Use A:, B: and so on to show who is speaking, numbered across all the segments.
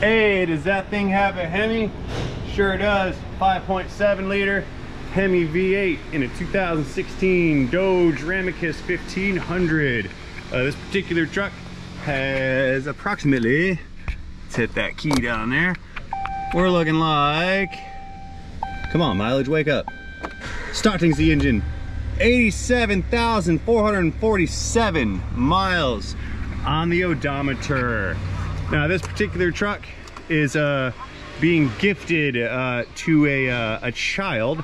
A: Hey, does that thing have a Hemi? Sure does. 5.7 liter Hemi V8 in a 2016 Dodge Ramicus 1500. Uh, this particular truck has approximately, let's hit that key down there. We're looking like, come on mileage, wake up. Starting's the engine. 87,447 miles on the odometer. Now this particular truck is uh, being gifted uh, to a, uh, a child.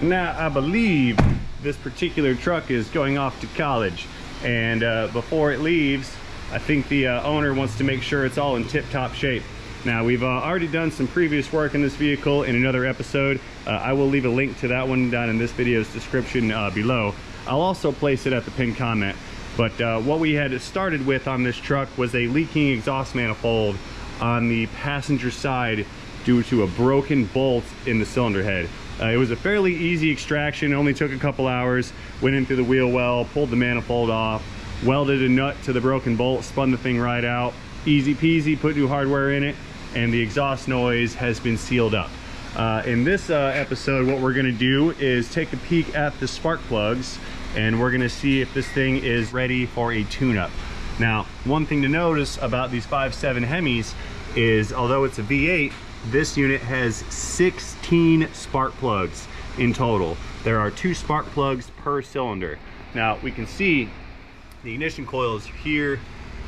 A: Now I believe this particular truck is going off to college and uh, before it leaves I think the uh, owner wants to make sure it's all in tip-top shape. Now we've uh, already done some previous work in this vehicle in another episode. I will leave a link to that one down in this video's description below. I'll also place it at the pinned comment. But uh, what we had started with on this truck was a leaking exhaust manifold on the passenger side due to a broken bolt in the cylinder head. Uh, it was a fairly easy extraction, only took a couple hours, went in through the wheel well, pulled the manifold off, welded a nut to the broken bolt, spun the thing right out, easy peasy, put new hardware in it, and the exhaust noise has been sealed up. Uh, in this uh, episode, what we're gonna do is take a peek at the spark plugs and we're gonna see if this thing is ready for a tune-up. Now, one thing to notice about these 5.7 Hemis is although it's a V8, this unit has 16 spark plugs in total. There are two spark plugs per cylinder. Now, we can see the ignition coils here,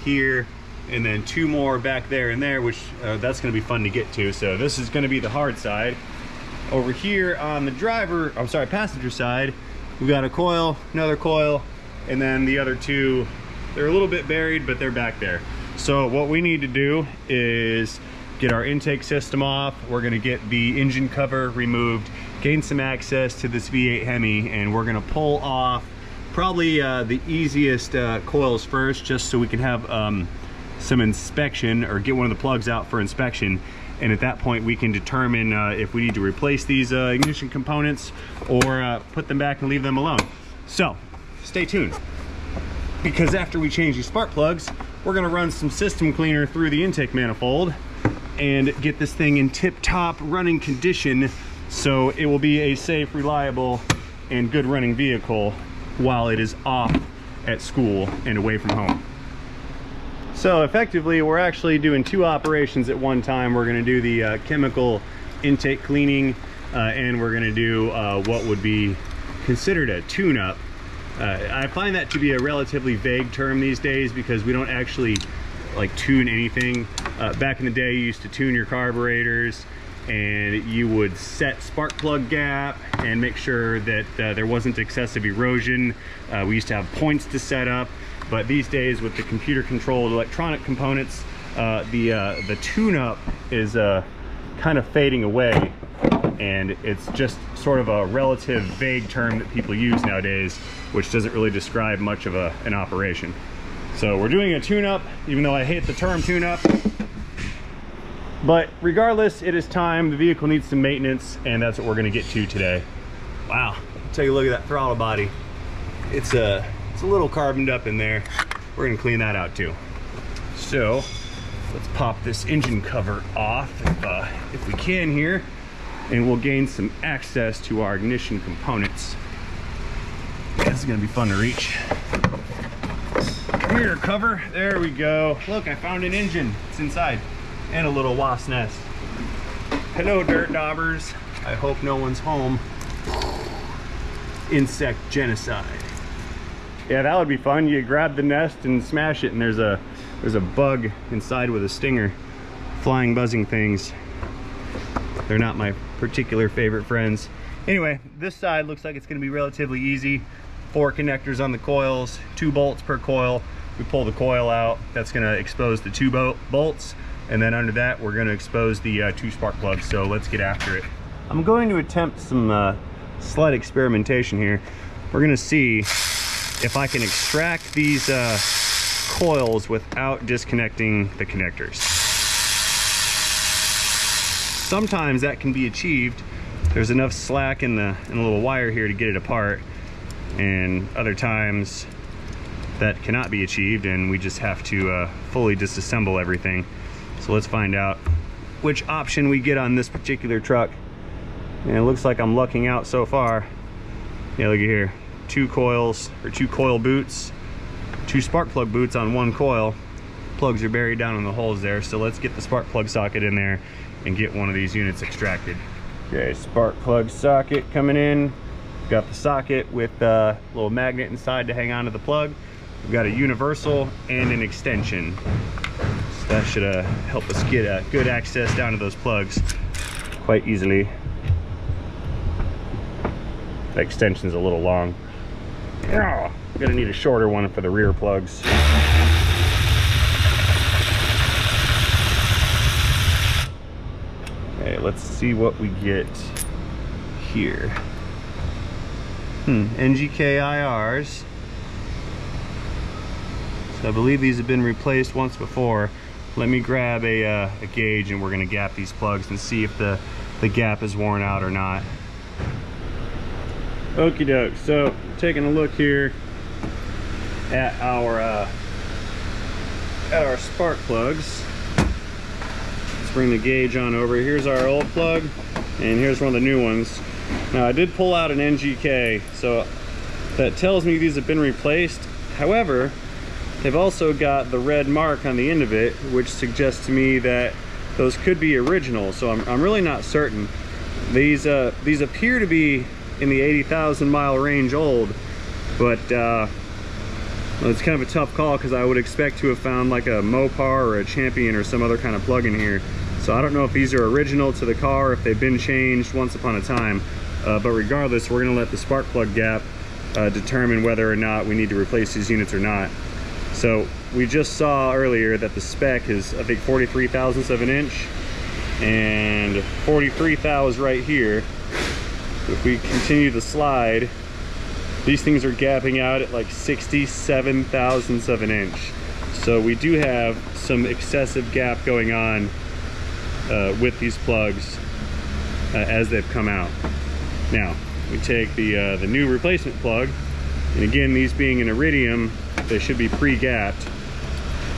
A: here, and then two more back there and there, which uh, that's gonna be fun to get to. So this is gonna be the hard side. Over here on the driver, I'm sorry, passenger side, we got a coil, another coil, and then the other two, they're a little bit buried, but they're back there. So what we need to do is get our intake system off. We're gonna get the engine cover removed, gain some access to this V8 Hemi, and we're gonna pull off probably uh, the easiest uh, coils first, just so we can have um, some inspection or get one of the plugs out for inspection and at that point we can determine uh, if we need to replace these uh, ignition components or uh, put them back and leave them alone. So stay tuned because after we change these spark plugs we're gonna run some system cleaner through the intake manifold and get this thing in tip-top running condition so it will be a safe, reliable, and good running vehicle while it is off at school and away from home. So effectively, we're actually doing two operations at one time. We're gonna do the uh, chemical intake cleaning uh, and we're gonna do uh, what would be considered a tune-up. Uh, I find that to be a relatively vague term these days because we don't actually like tune anything. Uh, back in the day, you used to tune your carburetors and you would set spark plug gap and make sure that uh, there wasn't excessive erosion. we used to have points to set up but these days with the computer controlled electronic components, uh, the, uh, the tune-up is uh, kind of fading away and it's just sort of a relative vague term that people use nowadays, which doesn't really describe much of a, an operation. So we're doing a tune-up, even though I hate the term tune-up. But regardless, it is time. The vehicle needs some maintenance, and that's what we're gonna get to today. Wow, take a look at that throttle body. It's a it's a little carboned up in there. We're gonna clean that out too. So let's pop this engine cover off if, uh, if we can here and we'll gain some access to our ignition components. This is gonna be fun to reach. Here, cover, there we go. Look, I found an engine, it's inside, and a little wasp nest. Hello, dirt daubers. I hope no one's home. Insect genocide. Yeah, that would be fun. You grab the nest and smash it and there's a there's a bug inside with a stinger. Flying buzzing things. They're not my particular favorite friends. Anyway, this side looks like it's gonna be relatively easy. Four connectors on the coils, two bolts per coil. We pull the coil out, that's gonna expose the two bolts. And then under that, we're gonna expose the uh, two spark plugs. So let's get after it. I'm going to attempt some uh, slight experimentation here. We're gonna see if I can extract these uh, coils without disconnecting the connectors. Sometimes that can be achieved. There's enough slack in the, in the little wire here to get it apart. And other times that cannot be achieved and we just have to uh, fully disassemble everything. So let's find out which option we get on this particular truck. And it looks like I'm lucking out so far. Yeah, look at here. Two coils, or two coil boots, two spark plug boots on one coil. Plugs are buried down in the holes there, so let's get the spark plug socket in there and get one of these units extracted. Okay, spark plug socket coming in. Got the socket with a little magnet inside to hang onto the plug. We've got a universal and an extension. So that should uh, help us get uh, good access down to those plugs quite easily. The extension's a little long. Oh, gonna need a shorter one for the rear plugs. Okay, let's see what we get here. Hmm, NGK IRs. So I believe these have been replaced once before. Let me grab a, uh, a gauge and we're gonna gap these plugs and see if the, the gap is worn out or not. Okie doke, so taking a look here at our uh, at our spark plugs. Let's bring the gauge on over. Here's our old plug and here's one of the new ones. Now I did pull out an NGK, so that tells me these have been replaced. However, they've also got the red mark on the end of it, which suggests to me that those could be original. So I'm, I'm really not certain. These uh, these appear to be in the 80,000 mile range old, but uh, well, it's kind of a tough call because I would expect to have found like a Mopar or a Champion or some other kind of plug in here. So I don't know if these are original to the car, if they've been changed once upon a time. Uh, but regardless, we're gonna let the spark plug gap uh, determine whether or not we need to replace these units or not. So we just saw earlier that the spec is, I think, 43 thousandths of an inch and 43 thou is right here. If we continue the slide, these things are gapping out at like 67 thousandths of an inch. So we do have some excessive gap going on uh, with these plugs uh, as they've come out. Now, we take the, uh, the new replacement plug, and again, these being an iridium, they should be pre-gapped.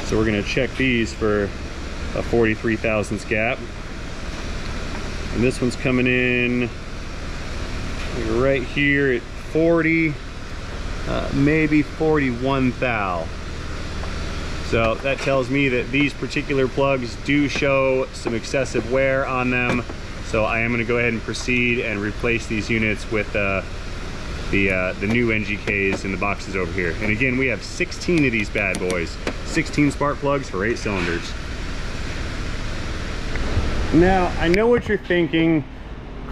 A: So we're gonna check these for a 43 thousandths gap. And this one's coming in right here at 40, uh, maybe 41 thou. So that tells me that these particular plugs do show some excessive wear on them. So I am gonna go ahead and proceed and replace these units with uh, the, uh, the new NGKs in the boxes over here. And again, we have 16 of these bad boys. 16 spark plugs for eight cylinders. Now, I know what you're thinking.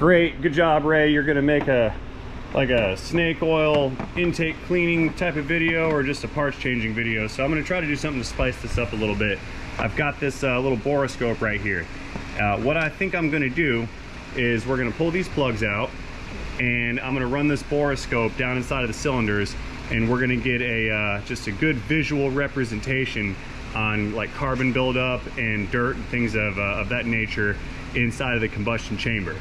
A: Great, good job, Ray. You're gonna make a like a snake oil intake cleaning type of video or just a parts changing video. So I'm gonna try to do something to spice this up a little bit. I've got this uh, little borescope right here. Uh, what I think I'm gonna do is we're gonna pull these plugs out and I'm gonna run this borescope down inside of the cylinders and we're gonna get a uh, just a good visual representation on like carbon buildup and dirt and things of, uh, of that nature inside of the combustion chamber.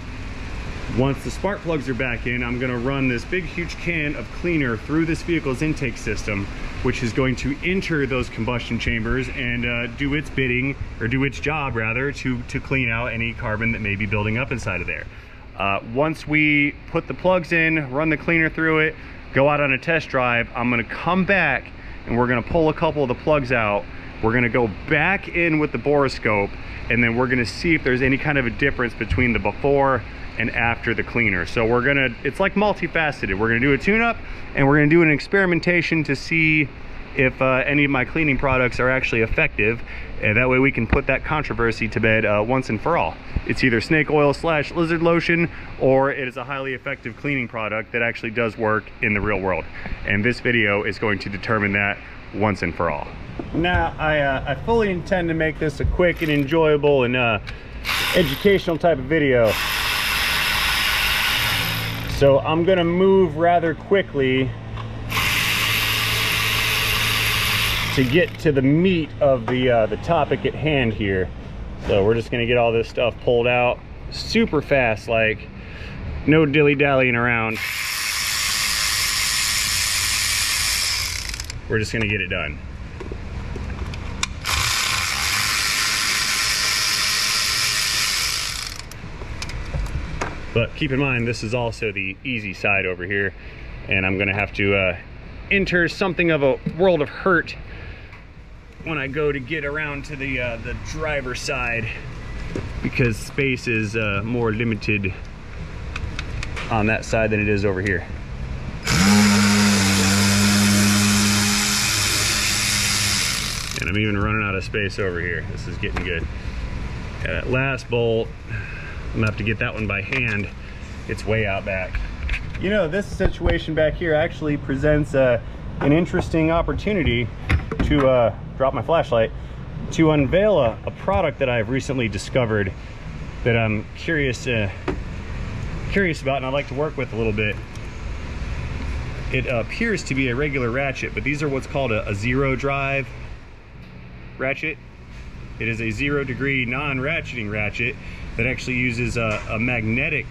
A: Once the spark plugs are back in, I'm gonna run this big huge can of cleaner through this vehicle's intake system, which is going to enter those combustion chambers and uh, do its bidding, or do its job rather, to, to clean out any carbon that may be building up inside of there. Uh, once we put the plugs in, run the cleaner through it, go out on a test drive, I'm gonna come back and we're gonna pull a couple of the plugs out. We're gonna go back in with the borescope and then we're gonna see if there's any kind of a difference between the before and after the cleaner. So we're gonna, it's like multifaceted. We're gonna do a tune-up and we're gonna do an experimentation to see if uh, any of my cleaning products are actually effective. And that way we can put that controversy to bed uh, once and for all. It's either snake oil slash lizard lotion or it is a highly effective cleaning product that actually does work in the real world. And this video is going to determine that once and for all. Now, I, uh, I fully intend to make this a quick and enjoyable and uh, educational type of video. So I'm gonna move rather quickly to get to the meat of the, uh, the topic at hand here. So we're just gonna get all this stuff pulled out super fast, like no dilly-dallying around. We're just gonna get it done. But keep in mind, this is also the easy side over here, and I'm gonna have to uh, enter something of a world of hurt when I go to get around to the uh, the driver side because space is uh, more limited on that side than it is over here. And I'm even running out of space over here. This is getting good. Yeah, that last bolt, I'm gonna have to get that one by hand. It's way out back. You know, this situation back here actually presents uh, an interesting opportunity to uh, drop my flashlight to unveil a, a, product that I've recently discovered that I'm curious uh, curious about and I'd like to work with a little bit. It appears to be a regular ratchet, but these are what's called a, a zero drive ratchet. It is a zero degree non-ratcheting ratchet that actually uses a, a magnetic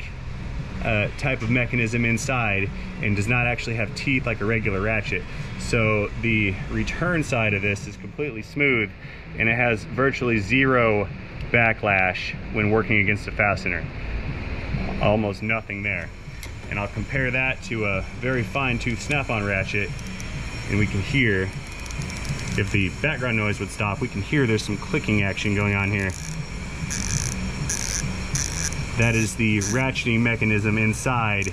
A: uh, type of mechanism inside and does not actually have teeth like a regular ratchet. So the return side of this is completely smooth and it has virtually zero backlash when working against a fastener. Almost nothing there. And I'll compare that to a very fine tooth snap-on ratchet and we can hear if the background noise would stop, we can hear there's some clicking action going on here. That is the ratcheting mechanism inside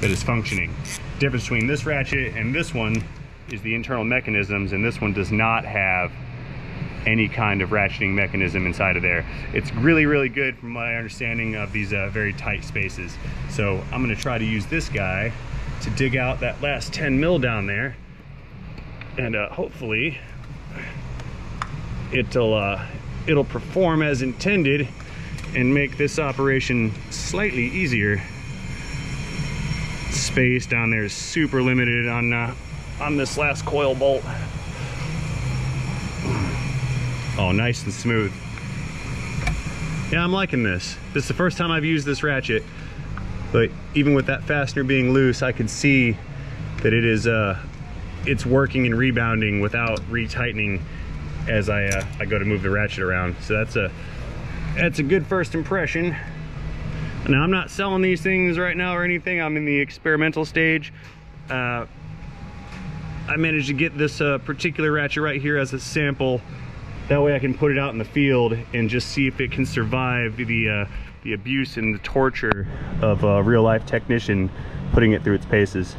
A: that is functioning. Difference between this ratchet and this one is the internal mechanisms and this one does not have any kind of ratcheting mechanism inside of there. It's really, really good from my understanding of these uh, very tight spaces. So I'm gonna try to use this guy to dig out that last 10 mil down there and uh, hopefully it'll uh, it'll perform as intended and make this operation slightly easier. Space down there is super limited on uh, on this last coil bolt. Oh nice and smooth. Yeah I'm liking this. This is the first time I've used this ratchet but even with that fastener being loose I can see that it is uh it's working and rebounding without retightening as I uh, I go to move the ratchet around. So that's a that's a good first impression. Now I'm not selling these things right now or anything. I'm in the experimental stage. Uh, I managed to get this uh, particular ratchet right here as a sample. That way I can put it out in the field and just see if it can survive the uh, the abuse and the torture of a real life technician putting it through its paces.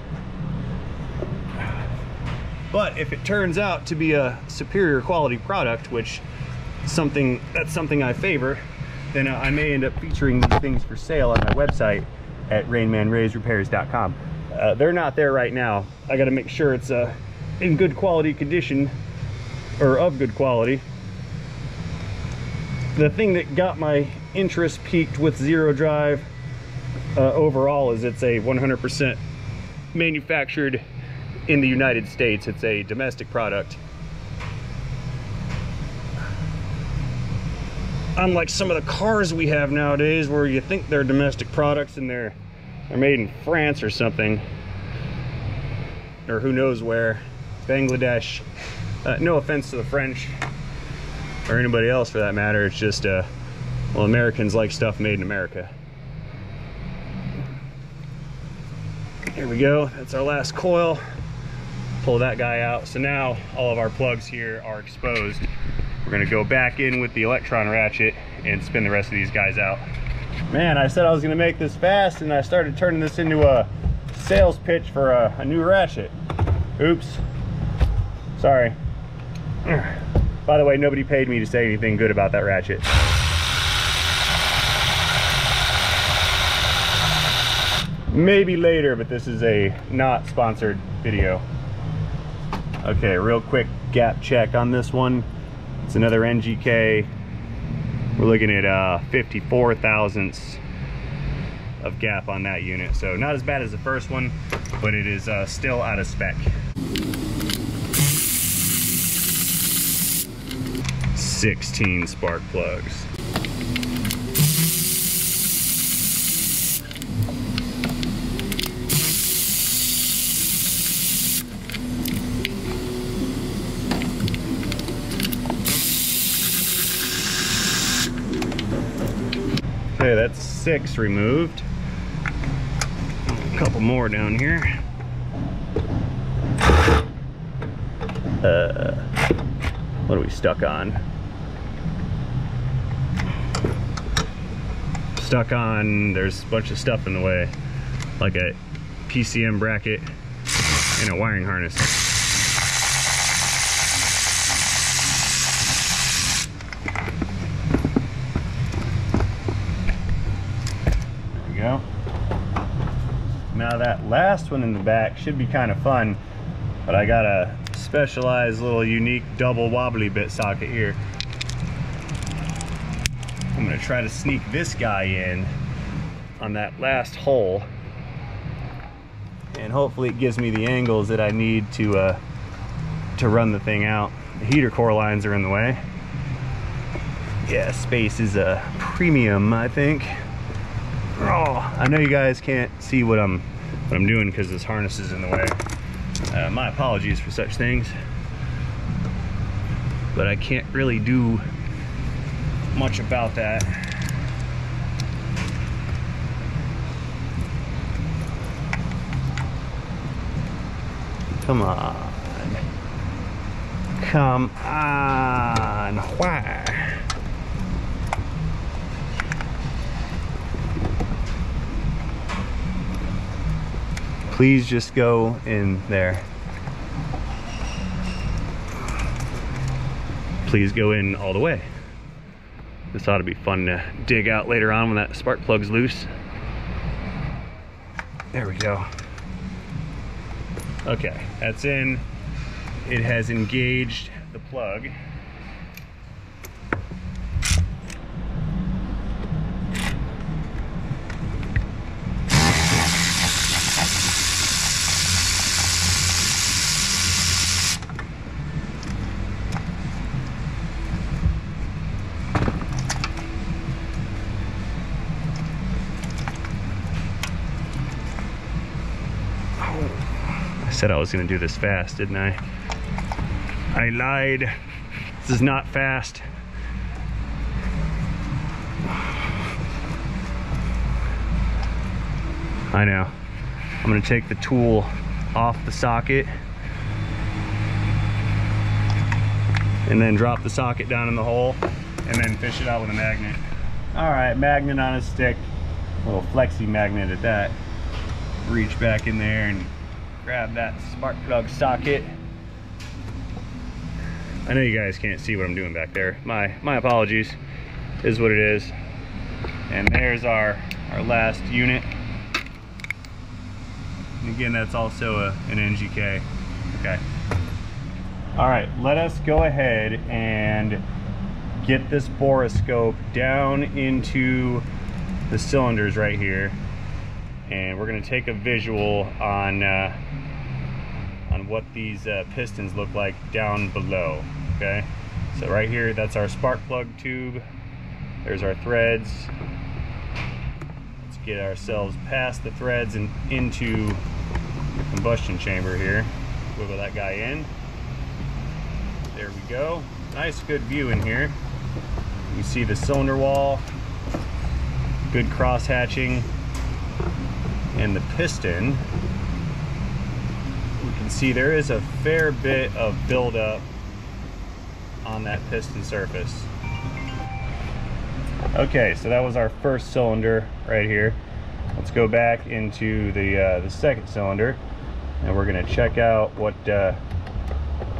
A: But if it turns out to be a superior quality product, which something that's something I favor, then I may end up featuring these things for sale on my website at rainmanraysrepairs.com. Uh, they're not there right now. I got to make sure it's uh, in good quality condition or of good quality. The thing that got my interest peaked with Zero Drive uh, overall is it's a 100% manufactured in the United States. It's a domestic product. Unlike some of the cars we have nowadays where you think they're domestic products and they're, they're made in France or something. Or who knows where. Bangladesh. Uh, no offense to the French or anybody else for that matter. It's just, uh, well, Americans like stuff made in America. Here we go, that's our last coil. Pull that guy out. So now all of our plugs here are exposed. We're gonna go back in with the electron ratchet and spin the rest of these guys out. Man, I said I was gonna make this fast and I started turning this into a sales pitch for a, a new ratchet. Oops, sorry. By the way, nobody paid me to say anything good about that ratchet. maybe later but this is a not sponsored video okay real quick gap check on this one. It's another ngk we're looking at uh 54 thousandths of gap on that unit. So not as bad as the first one but it is uh, still out of spec. 16 spark plugs Okay, that's six removed. A couple more down here. Uh, what are we stuck on? Stuck on, there's a bunch of stuff in the way, like a PCM bracket and a wiring harness. There we go. Now that last one in the back should be kind of fun, but I got a specialized little unique double wobbly bit socket here. I'm gonna try to sneak this guy in on that last hole and hopefully it gives me the angles that I need to uh, to run the thing out. The heater core lines are in the way. Yeah, space is a premium, I think. Oh, I know you guys can't see what I'm what I'm doing because this harness is in the way. Uh, my apologies for such things, but I can't really do much about that. Come on. Come on. Why? Please just go in there. Please go in all the way. This ought to be fun to dig out later on when that spark plug's loose. There we go. Okay, that's in. It has engaged the plug. I said I was gonna do this fast, didn't I? I lied. This is not fast. I know. I'm gonna take the tool off the socket and then drop the socket down in the hole and then fish it out with a magnet. All right, magnet on a stick. A little flexi magnet at that. Reach back in there and grab that spark plug socket. I know you guys can't see what I'm doing back there. My my apologies is what it is. And there's our, our last unit. And again, that's also a, an NGK. Okay. All right, let us go ahead and get this borescope down into the cylinders right here. And we're gonna take a visual on uh, on what these uh, pistons look like down below, okay? So right here, that's our spark plug tube. There's our threads. Let's get ourselves past the threads and into the combustion chamber here. Wiggle that guy in. There we go. Nice, good view in here. You see the cylinder wall, good cross hatching, and the piston we can see there is a fair bit of buildup on that piston surface. Okay, so that was our first cylinder right here. Let's go back into the uh, the second cylinder, and we're gonna check out what uh,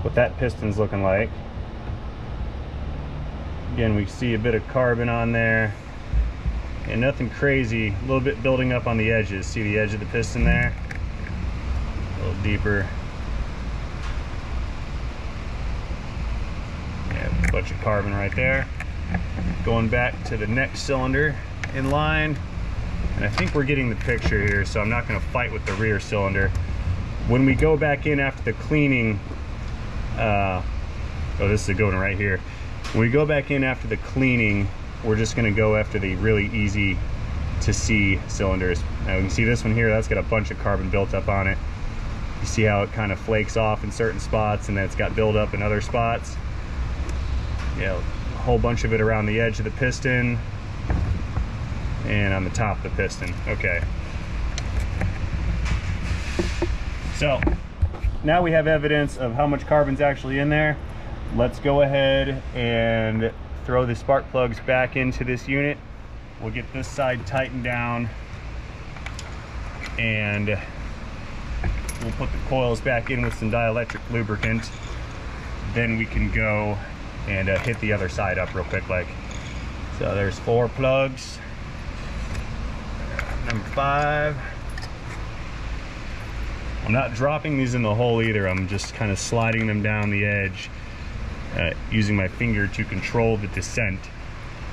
A: what that piston's looking like. Again, we see a bit of carbon on there, and nothing crazy. A little bit building up on the edges. See the edge of the piston there? A little deeper. Yeah, bunch of carbon right there. Going back to the next cylinder in line. And I think we're getting the picture here, so I'm not gonna fight with the rear cylinder. When we go back in after the cleaning, uh, oh, this is a good one right here. When we go back in after the cleaning, we're just gonna go after the really easy to see cylinders. Now you can see this one here, that's got a bunch of carbon built up on it. You see how it kind of flakes off in certain spots and then it's got buildup in other spots. Yeah, a whole bunch of it around the edge of the piston. and on the top of the piston. Okay. So now we have evidence of how much carbon's actually in there. Let's go ahead and throw the spark plugs back into this unit. We'll get this side tightened down and we'll put the coils back in with some dielectric lubricant. Then we can go and uh, hit the other side up real quick like. So there's four plugs. Number five. I'm not dropping these in the hole either. I'm just kind of sliding them down the edge uh, using my finger to control the descent.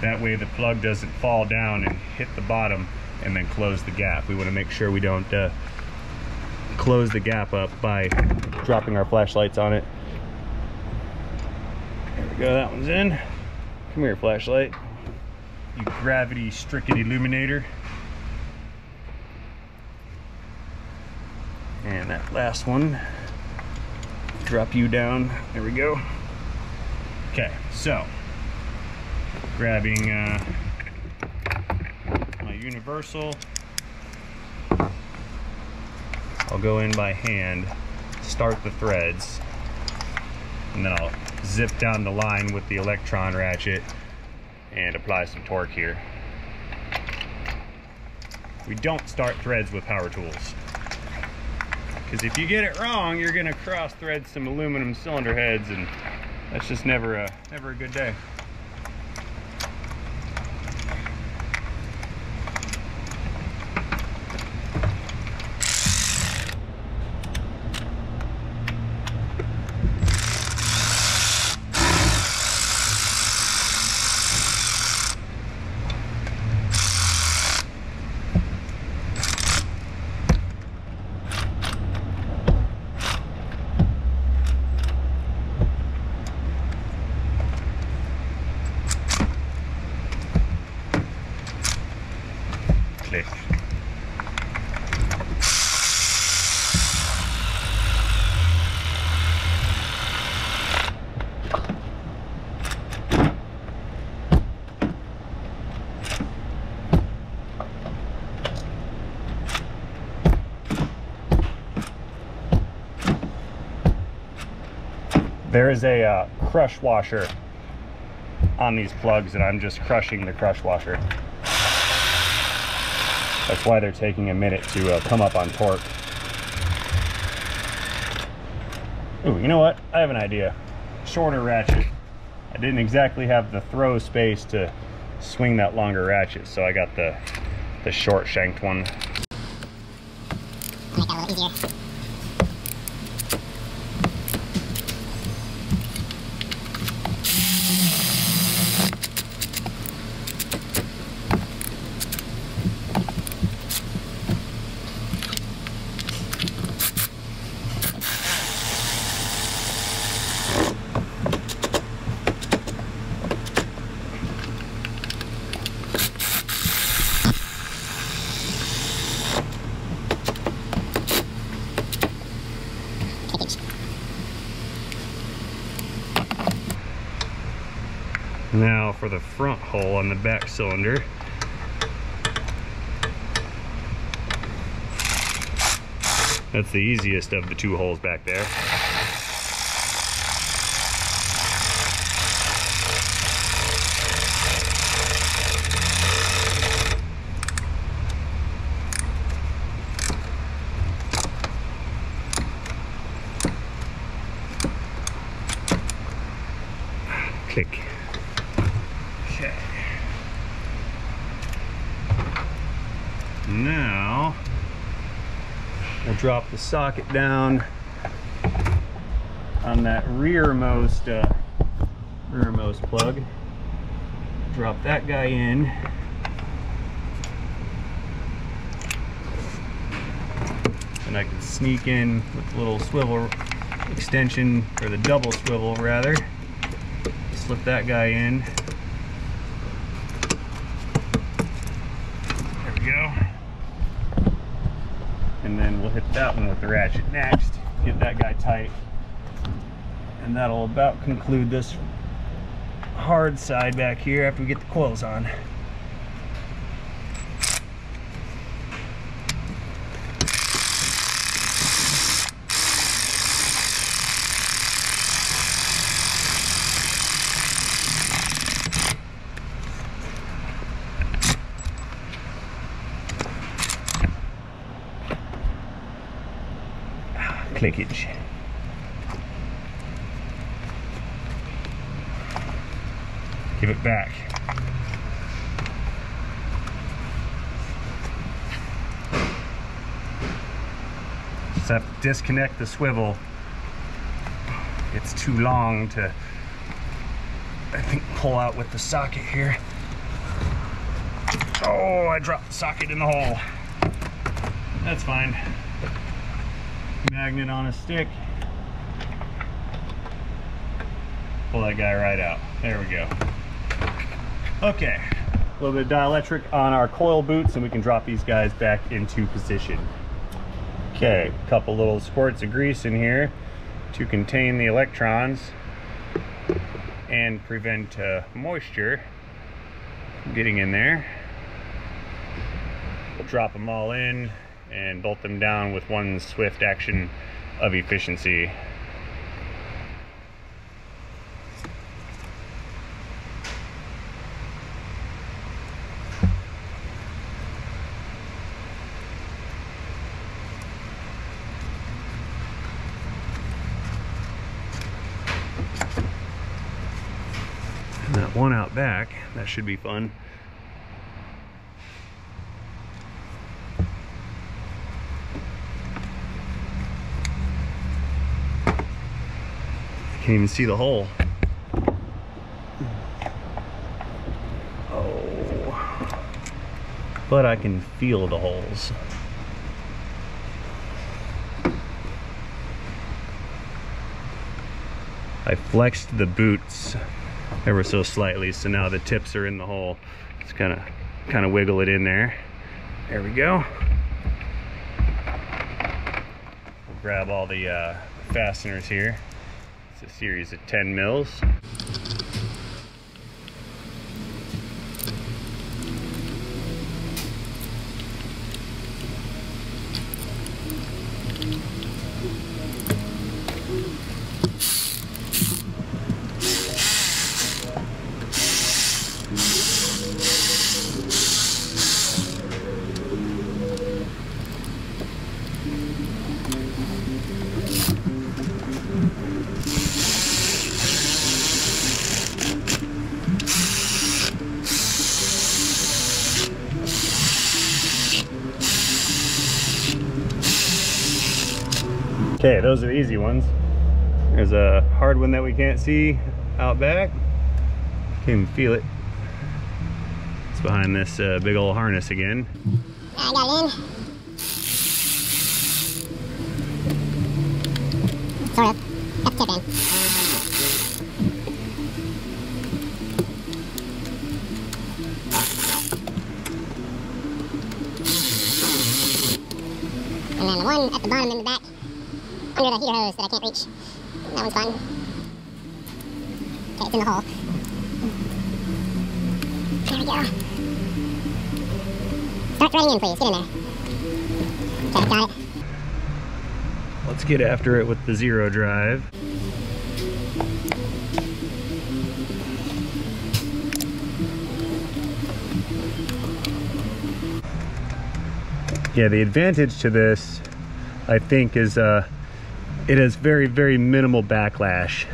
A: That way the plug doesn't fall down and hit the bottom and then close the gap. We want to make sure we don't uh, close the gap up by dropping our flashlights on it. There we go, that one's in. Come here, flashlight. You gravity-stricken illuminator. And that last one, drop you down. There we go. Okay, so grabbing uh, my universal. I'll go in by hand, start the threads, and then I'll zip down the line with the electron ratchet and apply some torque here. We don't start threads with power tools. Because if you get it wrong, you're gonna cross thread some aluminum cylinder heads and that's just never a, never a good day. There is a uh, crush washer on these plugs and I'm just crushing the crush washer. That's why they're taking a minute to uh, come up on torque. Ooh, you know what? I have an idea. Shorter ratchet. I didn't exactly have the throw space to swing that longer ratchet, so I got the the short shanked one.
B: Make that a little easier.
A: Now for the front hole on the back cylinder. That's the easiest of the two holes back there. Click. Okay. Now, we'll drop the socket down on that rearmost, uh, rearmost plug. Drop that guy in. And I can sneak in with a little swivel extension, or the double swivel rather. Slip that guy in. There we go. And then we'll hit that one with the ratchet next. Get that guy tight. And that'll about conclude this hard side back here after we get the coils on. Clickage. Give it back. Just have to disconnect the swivel. It's too long to, I think, pull out with the socket here. Oh, I dropped the socket in the hole. That's fine. Magnet on a stick. Pull that guy right out. There we go. Okay, a little bit of dielectric on our coil boots and we can drop these guys back into position. Okay, a couple little squirts of grease in here to contain the electrons and prevent uh, moisture from getting in there. We'll drop them all in and bolt them down with one swift action of efficiency. And that one out back, that should be fun. Can't even see the hole. Oh. But I can feel the holes. I flexed the boots ever so slightly so now the tips are in the hole. Just kind of kind of wiggle it in there. There we go. We'll grab all the uh, fasteners here. It's a series of 10 mils. Easy ones. There's a hard one that we can't see out back. Can't even feel it. It's behind this uh, big old harness again.
B: I got in. In, please. Get in there. Okay, got it.
A: Let's get after it with the zero drive. Yeah, the advantage to this, I think, is uh, it has very, very minimal backlash.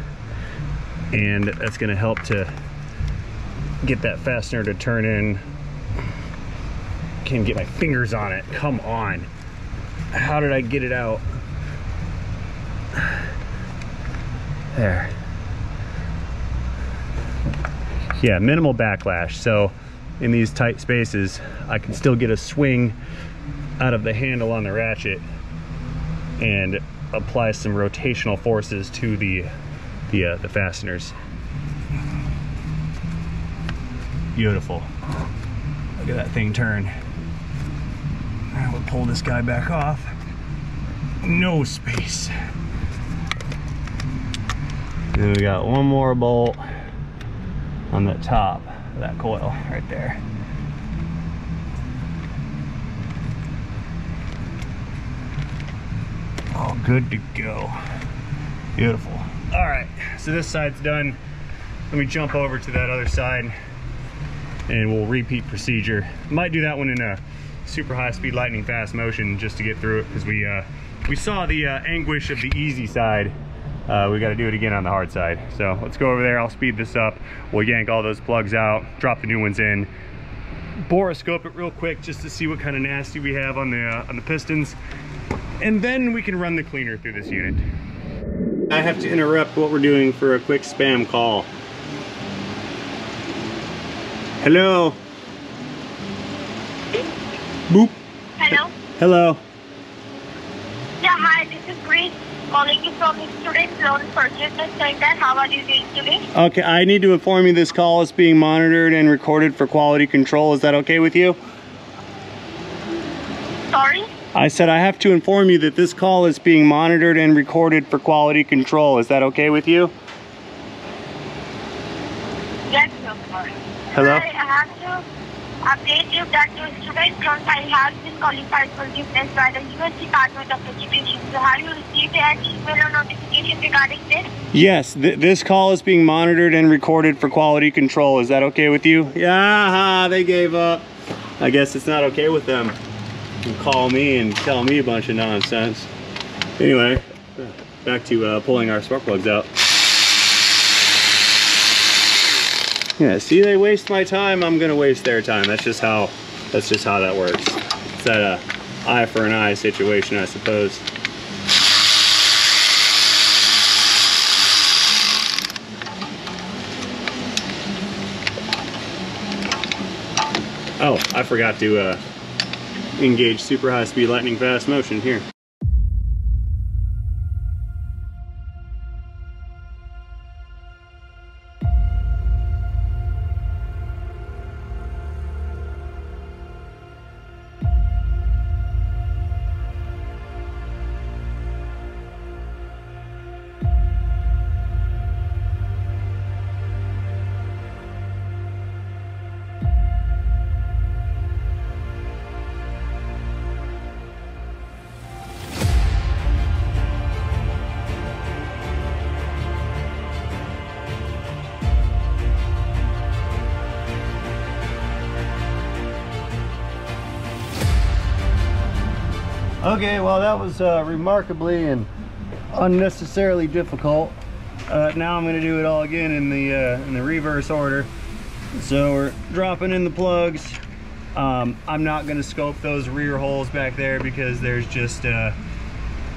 A: And that's gonna help to get that fastener to turn in. Can't get my fingers on it, come on. How did I get it out? There. Yeah, minimal backlash. So in these tight spaces, I can still get a swing out of the handle on the ratchet and apply some rotational forces to the the, uh, the fasteners. Beautiful. Look at that thing turn. I will pull this guy back off. No space. Then we got one more bolt on the top of that coil right there. All good to go. Beautiful. All right, so this side's done. Let me jump over to that other side and we'll repeat procedure. Might do that one in a super high speed lightning fast motion just to get through it because we uh, we saw the uh, anguish of the easy side. Uh, we got to do it again on the hard side. So let's go over there. I'll speed this up. We'll yank all those plugs out, drop the new ones in, borescope it real quick just to see what kind of nasty we have on the uh, on the pistons, and then we can run the cleaner through this unit. I have to interrupt what we're doing for a quick spam call. Hello. Boop.
C: Hello.
A: Hello.
C: Yeah, hi. This is Grace calling you from Student Loan Purchase Center. How are you doing today?
A: Okay, I need to inform you this call is being monitored and recorded for quality control. Is that okay with you?
C: Sorry.
A: I said I have to inform you that this call is being monitored and recorded for quality control. Is that okay with you?
C: Yes, no sorry.
A: Hello?
C: I have to update you that your student loan file has been qualified for forgiveness by the U.S. Department of Education. So have you received an email or notification regarding this?
A: Yes, th this call is being monitored and recorded for quality control. Is that okay with you? Yeah, they gave up. I guess it's not okay with them. You call me and tell me a bunch of nonsense. Anyway, back to uh, pulling our spark plugs out. Yeah, see, they waste my time. I'm gonna waste their time. That's just how. That's just how that works. It's that uh, eye for an eye situation, I suppose. Oh, I forgot to uh, engage super high speed lightning fast motion here. Uh, remarkably and unnecessarily difficult. Uh, now I'm going to do it all again in the uh, in the reverse order. So we're dropping in the plugs. Um, I'm not going to scope those rear holes back there because there's just uh,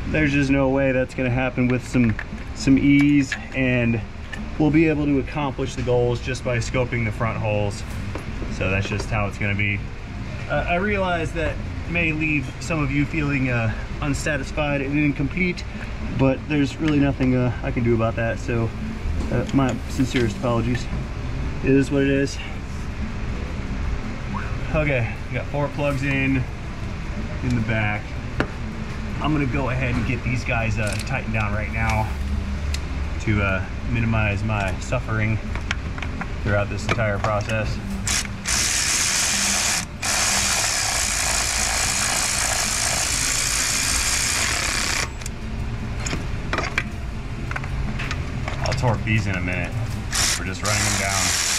A: there's just no way that's going to happen with some some ease, and we'll be able to accomplish the goals just by scoping the front holes. So that's just how it's going to be. Uh, I realize that may leave some of you feeling uh, unsatisfied and incomplete, but there's really nothing uh, I can do about that. So uh, my sincerest apologies. It is what it is. Okay, got four plugs in, in the back. I'm gonna go ahead and get these guys uh, tightened down right now to uh, minimize my suffering throughout this entire process. Torque these in a minute. We're just running them down.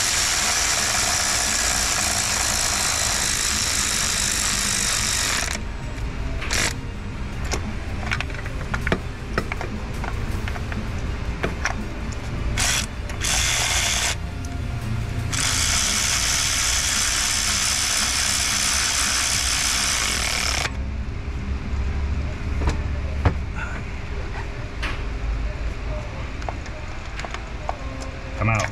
A: Come out.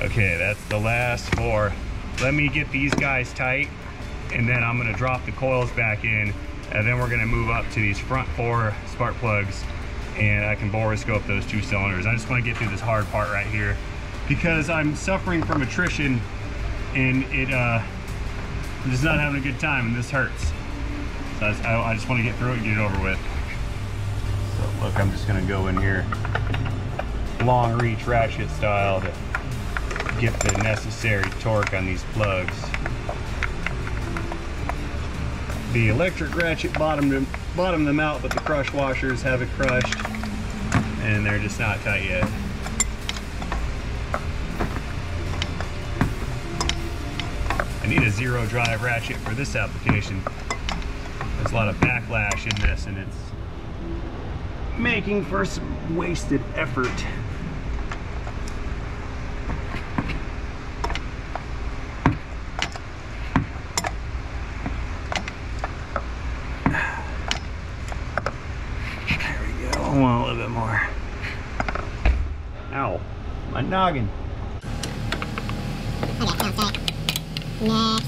A: Okay, that's the last four. Let me get these guys tight and then I'm gonna drop the coils back in and then we're gonna move up to these front four spark plugs and I can borescope those two cylinders. I just wanna get through this hard part right here because I'm suffering from attrition and it, uh, I'm just not having a good time and this hurts. So I just, just wanna get through it and get it over with. So look, I'm just gonna go in here long reach ratchet style to get the necessary torque on these plugs. The electric ratchet bottomed them, bottomed them out, but the crush washers have it crushed, and they're just not tight yet. I need a zero drive ratchet for this application. There's a lot of backlash in this, and it's making for some wasted effort. There we go. I want a little bit more. Ow, my noggin.
B: Okay, sounds tight. Next.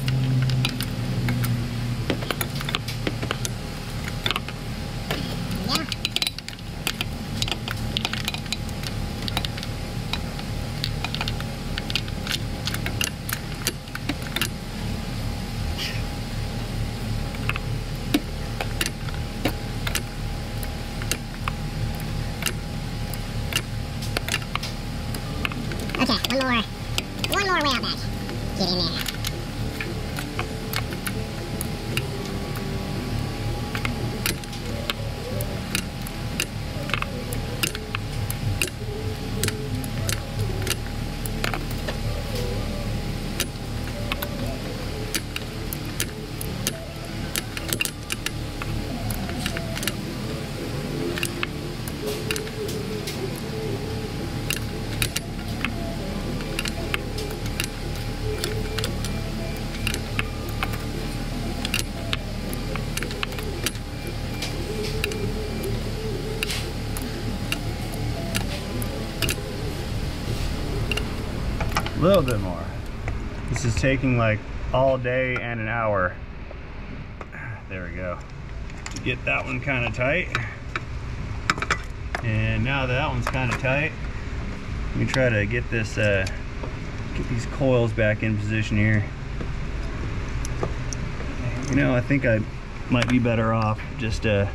B: Yeah. Okay, one more. One more way out back. Get in
A: little bit more. This is taking like all day and an hour. There we go. To get that one kind of tight. And now that that one's kind of tight, let me try to get this, uh, get these coils back in position here. You know, I think I might be better off just uh,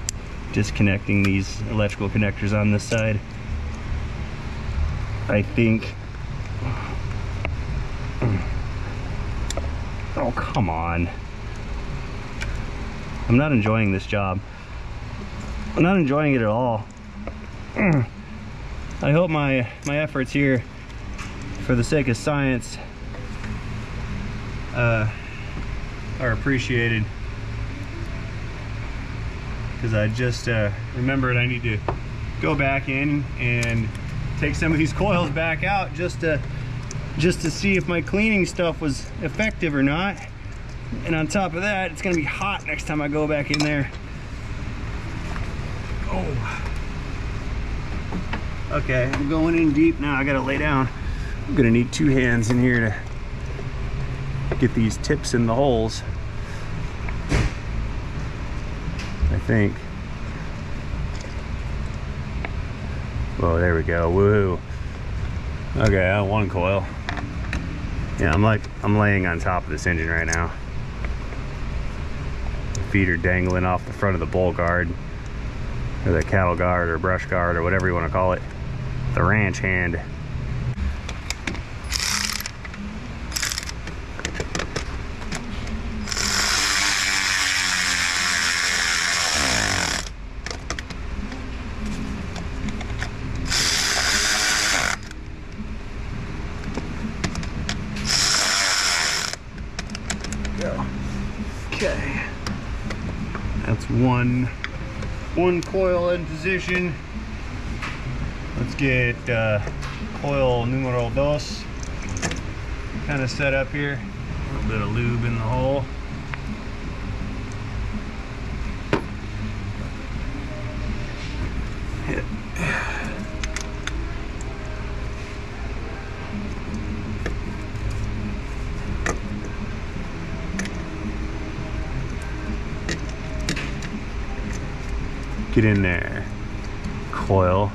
A: disconnecting these electrical connectors on this side. I think Oh, come on. I'm not enjoying this job. I'm not enjoying it at all. I hope my, my efforts here, for the sake of science, uh, are appreciated. Because I just uh, remembered I need to go back in and take some of these coils back out just to just to see if my cleaning stuff was effective or not. And on top of that, it's gonna be hot next time I go back in there. Oh. Okay, I'm going in deep now. I gotta lay down. I'm gonna need two hands in here to get these tips in the holes. I think. Oh, there we go. Woohoo. Okay, I one coil. Yeah, I'm like, I'm laying on top of this engine right now. Feet are dangling off the front of the bull guard, or the cattle guard, or brush guard, or whatever you want to call it. The ranch hand. go. Okay. That's one one coil in position. Let's get uh, coil numero dos kind of set up here. A little bit of lube in the hole. Get in there. Coil.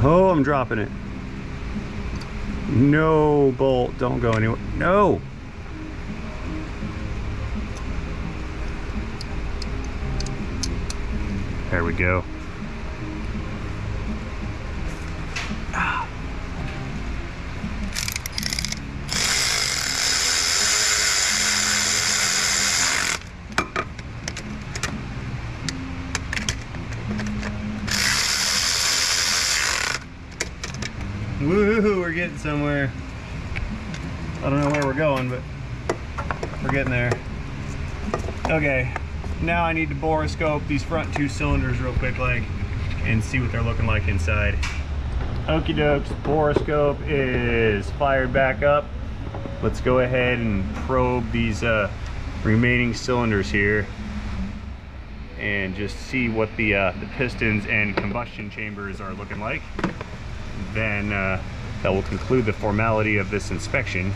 A: Oh, I'm dropping it. No, bolt, don't go anywhere. No. There we go. Woohoo, we're getting somewhere. I don't know where we're going, but we're getting there. Okay, borescope these front two cylinders real quick like and see what they're looking like inside. Okie dokes, borescope is fired back up. Let's go ahead and probe these uh, remaining cylinders here and just see what the, uh, the pistons and combustion chambers are looking like. Then uh, that will conclude the formality of this inspection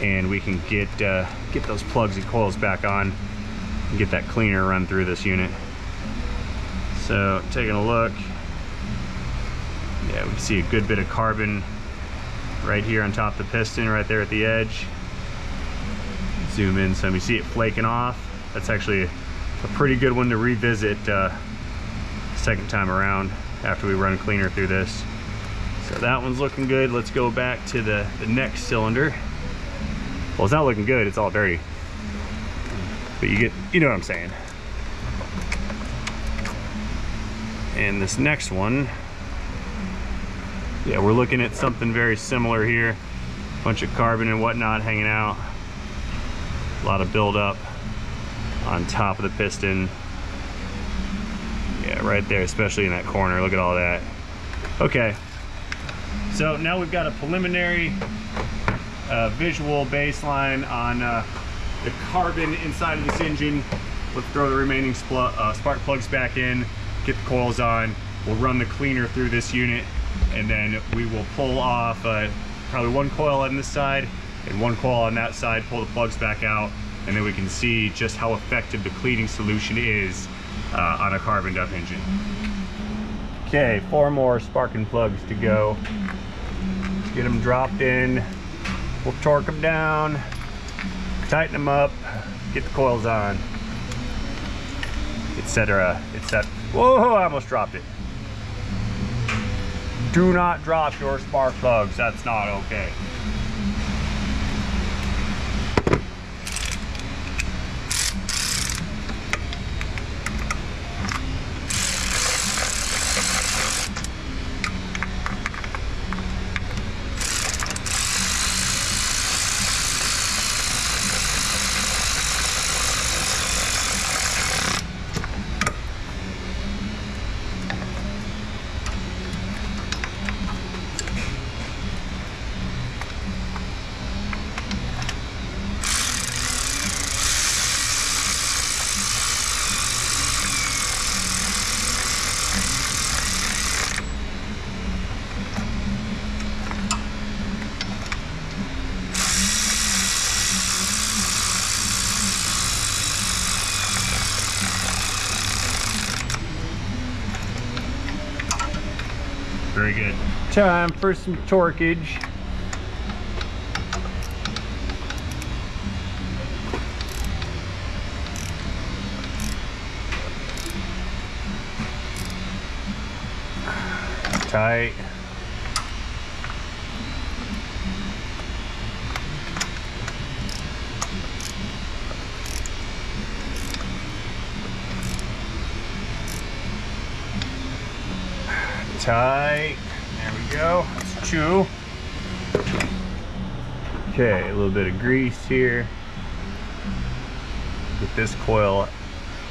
A: and we can get, uh, get those plugs and coils back on get that cleaner run through this unit. So taking a look, yeah, we see a good bit of carbon right here on top of the piston, right there at the edge. Zoom in some, you see it flaking off. That's actually a, a pretty good one to revisit uh, second time around after we run cleaner through this. So that one's looking good. Let's go back to the, the next cylinder. Well, it's not looking good, it's all dirty. But you get, you know what I'm saying. And this next one, yeah, we're looking at something very similar here. A Bunch of carbon and whatnot hanging out. A lot of buildup on top of the piston. Yeah, right there, especially in that corner. Look at all that. Okay, so now we've got a preliminary uh, visual baseline on uh, the carbon inside of this engine. Let's throw the remaining uh, spark plugs back in, get the coils on. We'll run the cleaner through this unit and then we will pull off uh, probably one coil on this side and one coil on that side, pull the plugs back out, and then we can see just how effective the cleaning solution is uh, on a carboned up engine. Okay, four more sparking plugs to go. Get them dropped in. We'll torque them down, tighten them up, get the coils on, etc. etc. Whoa, I almost dropped it. Do not drop your spark plugs. That's not okay. Very good. Time for some torquage. Tight. Tight. There we go. That's two. Okay, a little bit of grease here. Get this coil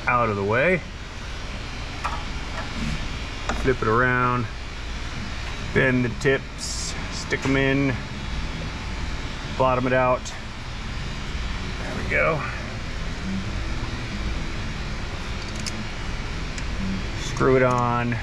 A: out of the way. Flip it around. Bend the tips. Stick them in. Bottom it out. There we go. Screw it on.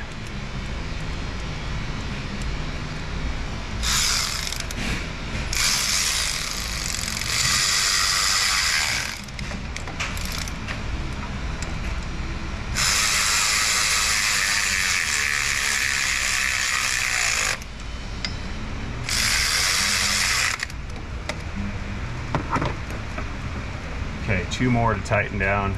A: more to tighten down.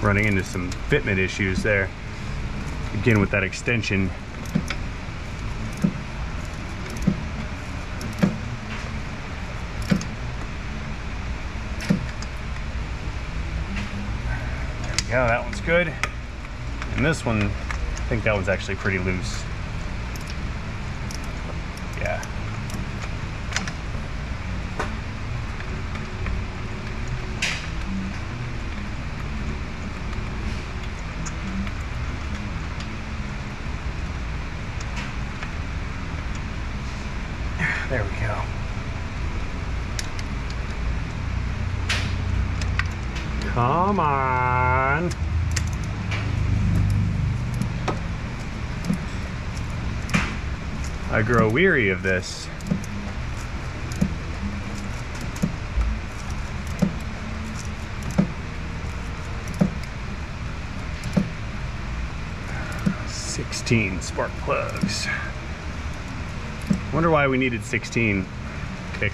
A: running into some fitment issues there again with that extension And this one, I think that one's actually pretty loose. Yeah. There we go. Come on. I grow weary of this. Sixteen spark plugs. Wonder why we needed 16. Okay.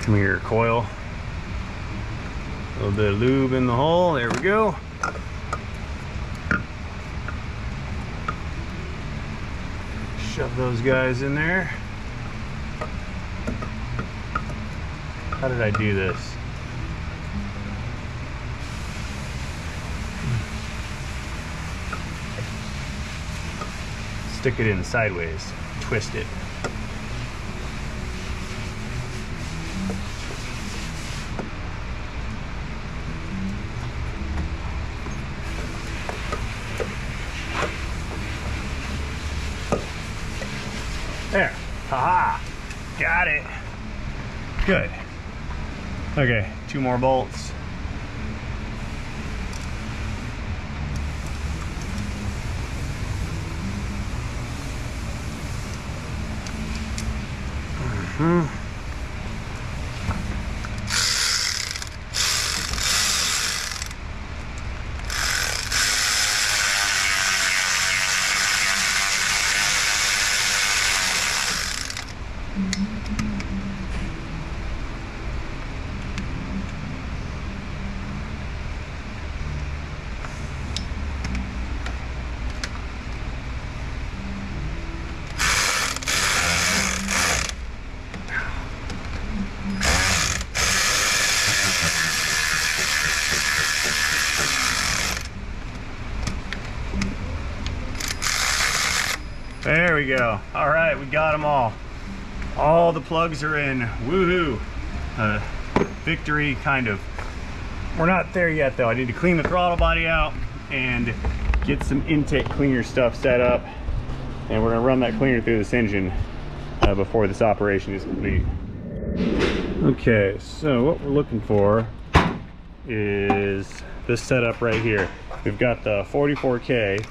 A: Come here, coil. A little bit of lube in the hole. There we go. Shove those guys in there. How did I do this? Stick it in sideways. Twist it. There. Haha. Got it. Good. Okay, two more bolts. Hmm. There we go. All right, we got them all. All the plugs are in. Woohoo! Uh, victory, kind of. We're not there yet, though. I need to clean the throttle body out and get some intake cleaner stuff set up. And we're gonna run that cleaner through this engine uh, before this operation is complete. Okay, so what we're looking for is this setup right here. We've got the 44K.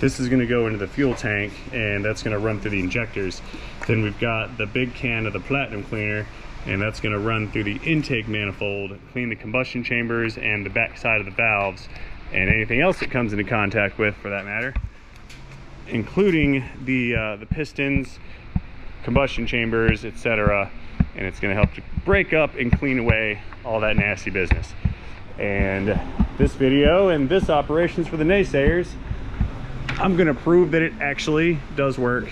A: This is gonna go into the fuel tank and that's gonna run through the injectors. Then we've got the big can of the platinum cleaner and that's gonna run through the intake manifold, clean the combustion chambers and the back side of the valves and anything else it comes into contact with for that matter, including the, uh, the pistons, combustion chambers, etc. And it's gonna help to break up and clean away all that nasty business. And this video and this operation is for the naysayers. I'm gonna prove that it actually does work,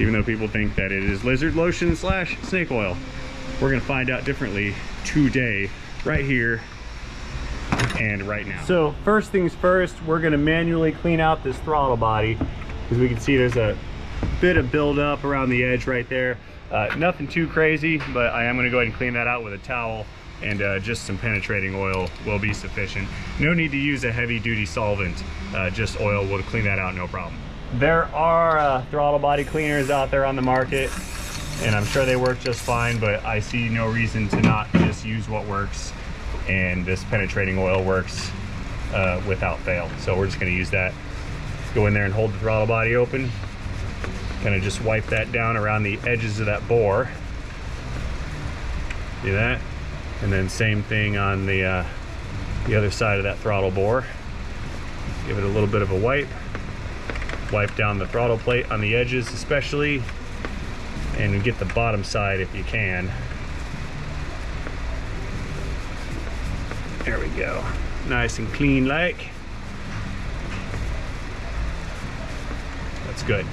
A: even though people think that it is lizard lotion slash snake oil. We're gonna find out differently today, right here and right now. So first things first, we're gonna manually clean out this throttle body because we can see there's a bit of buildup around the edge right there. Uh, nothing too crazy, but I am gonna go ahead and clean that out with a towel and uh, just some penetrating oil will be sufficient. No need to use a heavy duty solvent, uh, just oil will clean that out no problem. There are uh, throttle body cleaners out there on the market and I'm sure they work just fine, but I see no reason to not just use what works and this penetrating oil works uh, without fail. So we're just gonna use that. Go in there and hold the throttle body open. Kind of just wipe that down around the edges of that bore. See that? And then same thing on the, uh, the other side of that throttle bore. Give it a little bit of a wipe. Wipe down the throttle plate on the edges especially. and get the bottom side if you can. There we go. Nice and clean like. That's good.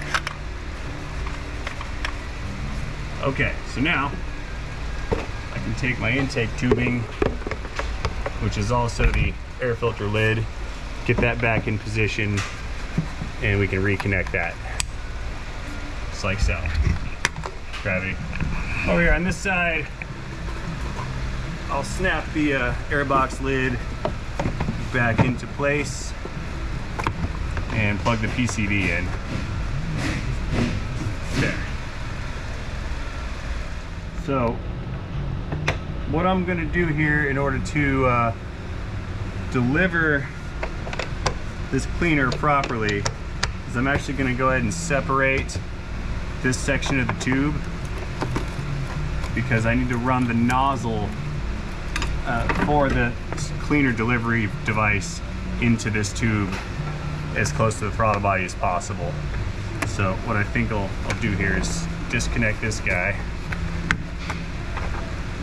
A: Okay, so now Can take my intake tubing, which is also the air filter lid, get that back in position, and we can reconnect that. Just like so. Gravity. Over here on this side, I'll snap the uh, airbox lid back into place and plug the PCV in. There. So, what I'm gonna do here in order to uh, deliver this cleaner properly is I'm actually gonna go ahead and separate this section of the tube because I need to run the nozzle uh, for the cleaner delivery device into this tube as close to the throttle body as possible. So what I think I'll, I'll do here is disconnect this guy.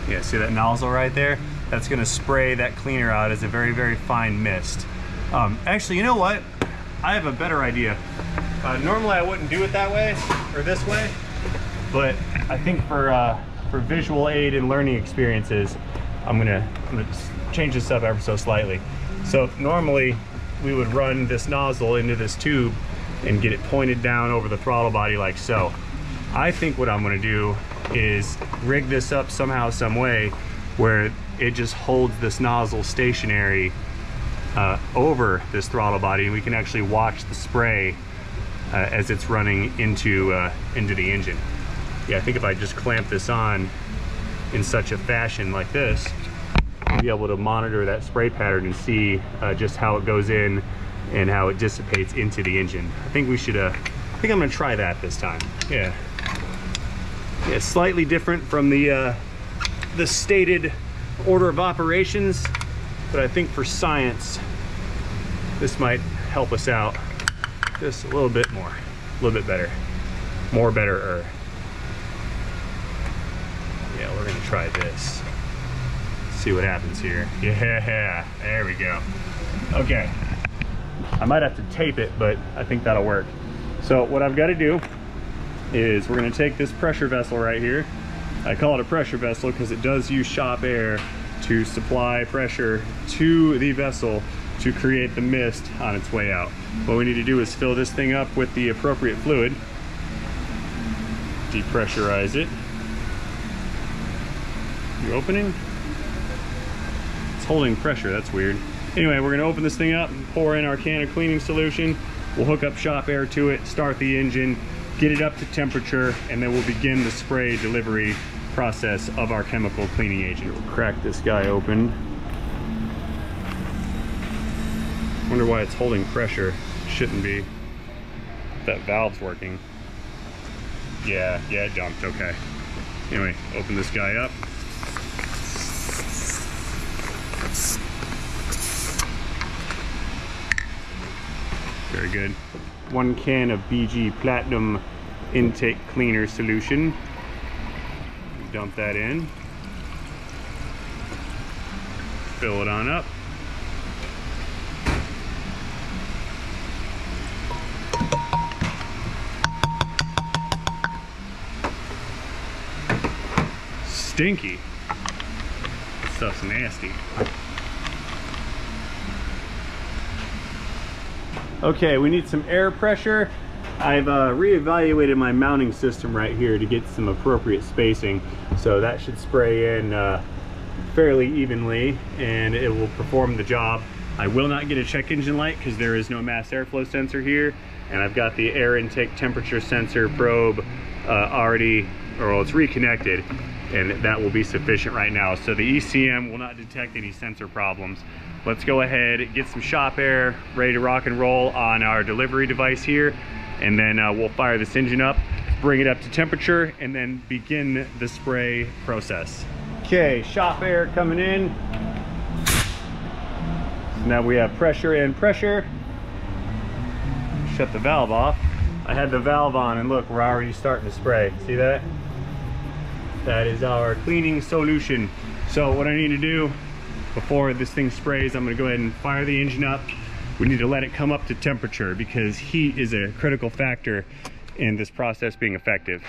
A: Yeah, see that nozzle right there? That's gonna spray that cleaner out as a very, very fine mist. Um, actually, you know what? I have a better idea. Uh, normally I wouldn't do it that way, or this way, but I think for, uh, for visual aid and learning experiences, I'm gonna, I'm gonna change this up ever so slightly. So normally we would run this nozzle into this tube and get it pointed down over the throttle body like so. I think what I'm gonna do is rig this up somehow, some way, where it just holds this nozzle stationary uh, over this throttle body and we can actually watch the spray uh, as it's running into, uh, into the engine. Yeah, I think if I just clamp this on in such a fashion like this, I'll be able to monitor that spray pattern and see uh, just how it goes in and how it dissipates into the engine. I think we should, uh, I think I'm gonna try that this time. Yeah. Yeah, slightly different from the, uh, the stated order of operations, but I think for science, this might help us out just a little bit more, a little bit better, more better. -er. Yeah, we're gonna try this. See what happens here. Yeah, there we go. Okay, I might have to tape it, but I think that'll work. So what I've got to do is we're going to take this pressure vessel right here. I call it a pressure vessel because it does use shop air to supply pressure to the vessel to create the mist on its way out. What we need to do is fill this thing up with the appropriate fluid, depressurize it. You opening? It's holding pressure, that's weird. Anyway, we're gonna open this thing up, pour in our can of cleaning solution. We'll hook up shop air to it, start the engine, get it up to temperature, and then we'll begin the spray delivery process of our chemical cleaning agent. We'll crack this guy open. Wonder why it's holding pressure. Shouldn't be. That valve's working. Yeah, yeah, it dumped, okay. Anyway, open this guy up. Very good. One can of BG Platinum intake cleaner solution. Dump that in. Fill it on up. Stinky. This stuff's nasty. Okay, we need some air pressure. I've uh, reevaluated my mounting system right here to get some appropriate spacing. So that should spray in uh, fairly evenly and it will perform the job. I will not get a check engine light because there is no mass airflow sensor here. And I've got the air intake temperature sensor probe uh, already, or well, it's reconnected and that will be sufficient right now. So the ECM will not detect any sensor problems. Let's go ahead, get some shop air, ready to rock and roll on our delivery device here, and then uh, we'll fire this engine up, bring it up to temperature, and then begin the spray process. Okay, shop air coming in. So now we have pressure and pressure. Shut the valve off. I had the valve on and look, we're already starting to spray. See that? That is our cleaning solution. So what I need to do before this thing sprays, I'm gonna go ahead and fire the engine up. We need to let it come up to temperature because heat is a critical factor in this process being effective.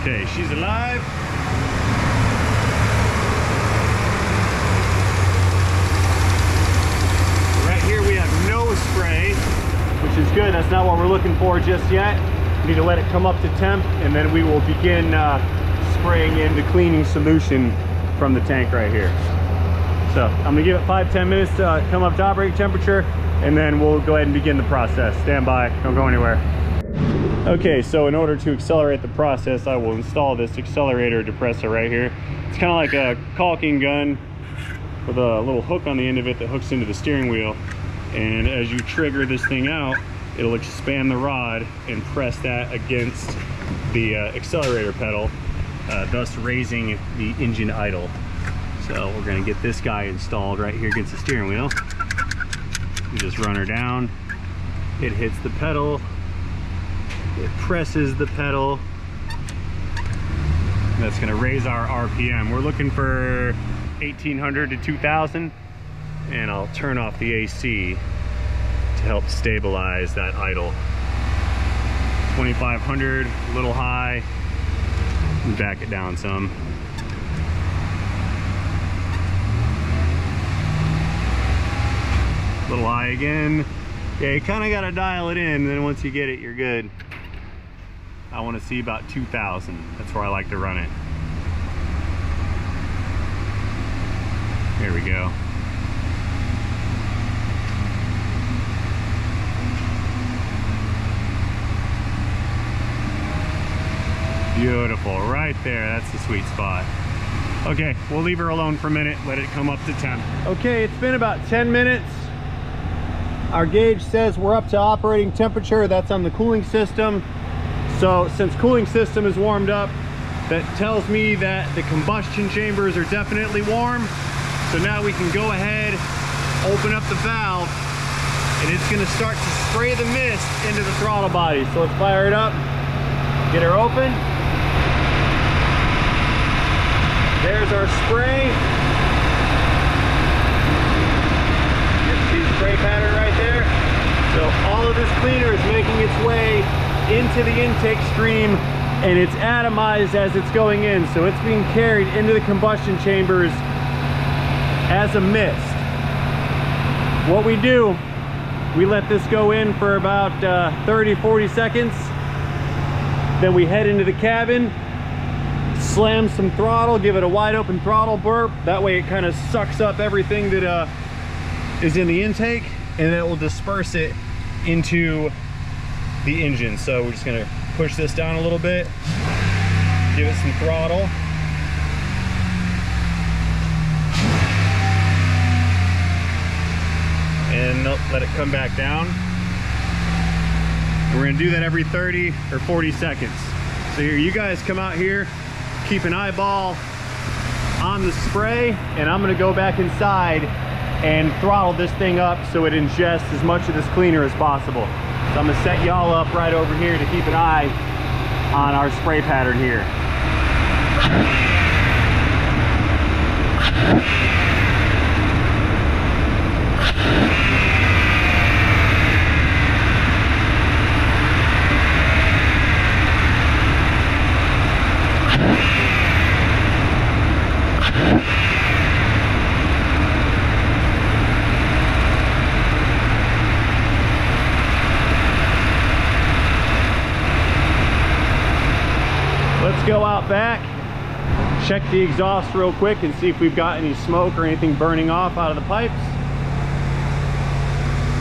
A: Okay, she's alive. Right here we have no spray, which is good. That's not what we're looking for just yet. We need to let it come up to temp and then we will begin uh, spraying in the cleaning solution from the tank right here. So I'm gonna give it five, 10 minutes to uh, come up to operating temperature and then we'll go ahead and begin the process. Stand by, don't go anywhere. Okay, so in order to accelerate the process, I will install this accelerator depressor right here. It's kind of like a caulking gun with a little hook on the end of it that hooks into the steering wheel. And as you trigger this thing out, it'll expand the rod and press that against the uh, accelerator pedal, uh, thus raising the engine idle. So we're gonna get this guy installed right here against the steering wheel. You just run her down, it hits the pedal, it presses the pedal. That's gonna raise our RPM. We're looking for 1800 to 2000 and I'll turn off the AC to help stabilize that idle. 2500, a little high, back it down some. Little high again. Yeah, you kind of got to dial it in, then once you get it, you're good. I want to see about 2000. That's where I like to run it. There we go. Beautiful, right there, that's the sweet spot. Okay, we'll leave her alone for a minute, let it come up to 10. Okay, it's been about 10 minutes. Our gauge says we're up to operating temperature, that's on the cooling system. So since cooling system is warmed up, that tells me that the combustion chambers are definitely warm. So now we can go ahead, open up the valve, and it's gonna start to spray the mist into the throttle body. So let's fire it up, get her open. There's our spray. You see the spray pattern right there. So all of this cleaner is making its way into the intake stream and it's atomized as it's going in. So it's being carried into the combustion chambers as a mist. What we do, we let this go in for about uh, 30, 40 seconds. Then we head into the cabin, slam some throttle, give it a wide open throttle burp. That way it kind of sucks up everything that uh, is in the intake and it will disperse it into the engine. So we're just gonna push this down a little bit, give it some throttle. And let it come back down. We're gonna do that every 30 or 40 seconds. So here, you guys come out here, keep an eyeball on the spray, and I'm gonna go back inside and throttle this thing up so it ingests as much of this cleaner as possible. So I'm gonna set y'all up right over here to keep an eye on our spray pattern here. Let's go out back, check the exhaust real quick and see if we've got any smoke or anything burning off out of the pipes.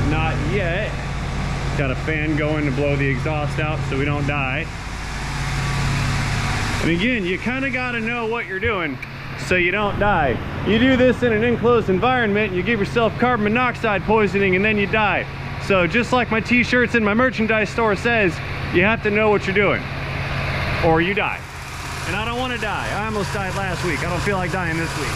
A: Not yet. Got a fan going to blow the exhaust out so we don't die. And again, you kind of got to know what you're doing so you don't die. You do this in an enclosed environment, you give yourself carbon monoxide poisoning and then you die. So just like my t-shirts in my merchandise store says, you have to know what you're doing or you die. And I don't want to die. I almost died last week. I don't feel like dying this week.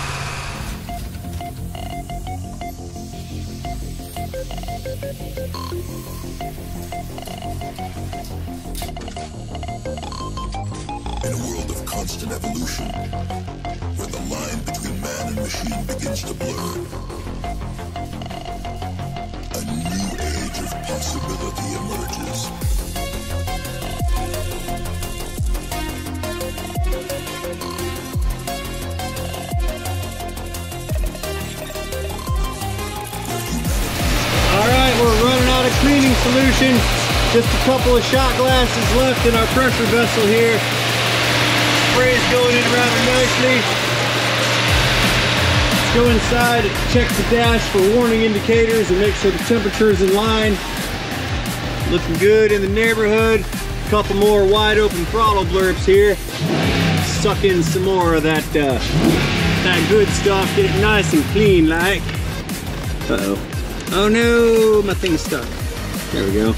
D: In a world of constant evolution, where the line between man and machine begins to blur. A new age of possibility emerges.
A: Just a couple of shot glasses left in our pressure vessel here. Spray is going in rather nicely. Let's go inside, and check the dash for warning indicators and make sure the temperature is in line. Looking good in the neighborhood. A Couple more wide open throttle blurbs here. Suck in some more of that uh, that good stuff. Get it nice and clean like. Uh-oh. Oh no, my thing's stuck. There we go.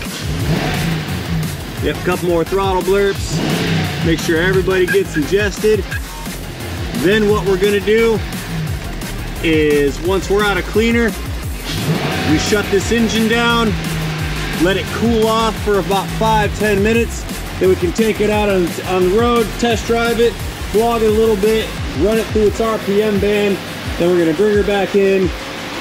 A: Yep, a couple more throttle blurps. Make sure everybody gets ingested. Then what we're gonna do is once we're out of cleaner, we shut this engine down, let it cool off for about five, 10 minutes. Then we can take it out on, on the road, test drive it, vlog it a little bit, run it through its RPM band. Then we're gonna bring her back in,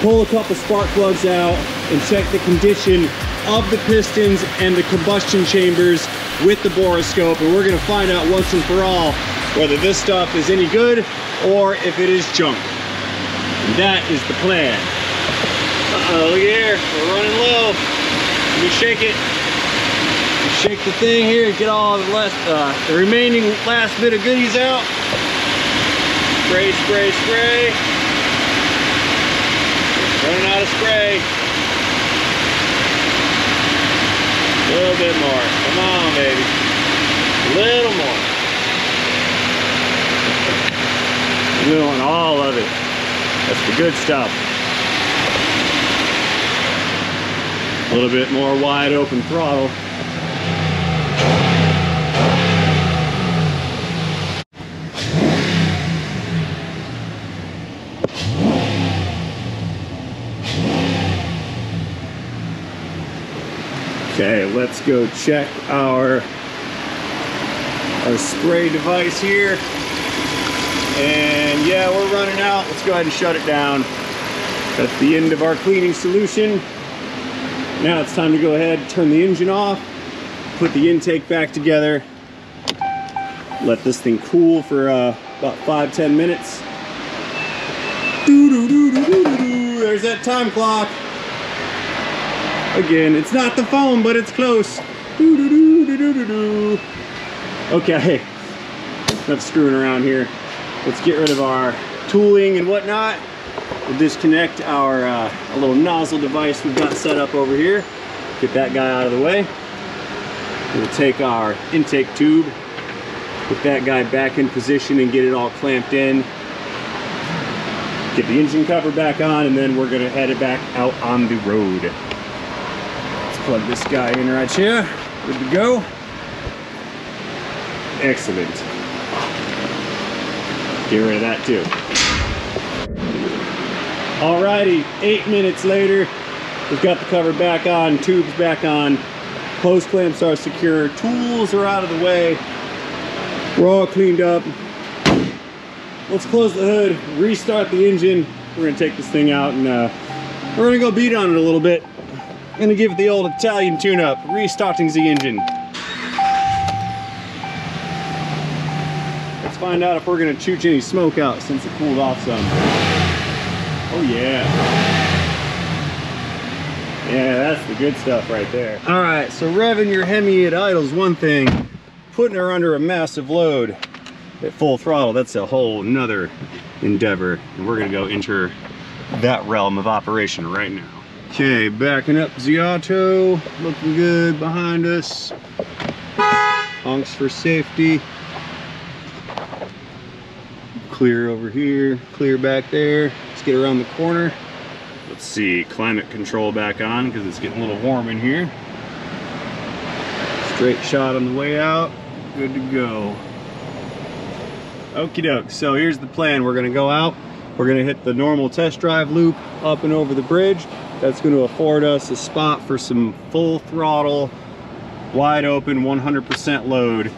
A: pull a couple spark plugs out, and check the condition of the pistons and the combustion chambers with the borescope. And we're gonna find out once and for all whether this stuff is any good or if it is junk. And that is the plan. Uh-oh, look here, we're running low. Let me shake it. Shake the thing here and get all the last, uh, the remaining last bit of goodies out. Spray, spray, spray. Running out of spray. A little bit more. Come on, baby. A little more. We want all of it. That's the good stuff. A little bit more wide open throttle. Okay, let's go check our our spray device here. And yeah, we're running out. Let's go ahead and shut it down. That's the end of our cleaning solution. Now it's time to go ahead, turn the engine off, put the intake back together, let this thing cool for uh, about five, 10 minutes. Doo -doo -doo. There's that time clock. Again, it's not the phone, but it's close. Doo -doo -doo. Okay, enough screwing around here. Let's get rid of our tooling and whatnot. We'll disconnect our uh, a little nozzle device we've got set up over here. Get that guy out of the way. We'll take our intake tube, put that guy back in position and get it all clamped in. Get the engine cover back on and then we're gonna head it back out on the road. Plug this guy in right here. Good to go. Excellent. Get rid of that too. Alrighty, eight minutes later, we've got the cover back on, tubes back on, close clamps are secure, tools are out of the way, we're all cleaned up. Let's close the hood, restart the engine. We're gonna take this thing out and uh, we're gonna go beat on it a little bit. Gonna give it the old Italian tune-up, restarting the engine. Let's find out if we're gonna chooch any smoke out since it cooled off some. Oh yeah. Yeah, that's the good stuff right there. All right, so revving your Hemi at idle is one thing. Putting her under a massive load at full throttle, that's a whole nother endeavor. And we're gonna go enter that realm of operation right now. Okay, backing up auto, looking good behind us. Honks for safety. Clear over here, clear back there. Let's get around the corner. Let's see, climate control back on because it's getting a little warm in here. Straight shot on the way out, good to go. Okie doke, so here's the plan. We're gonna go out, we're gonna hit the normal test drive loop up and over the bridge. That's gonna afford us a spot for some full throttle, wide open, 100% load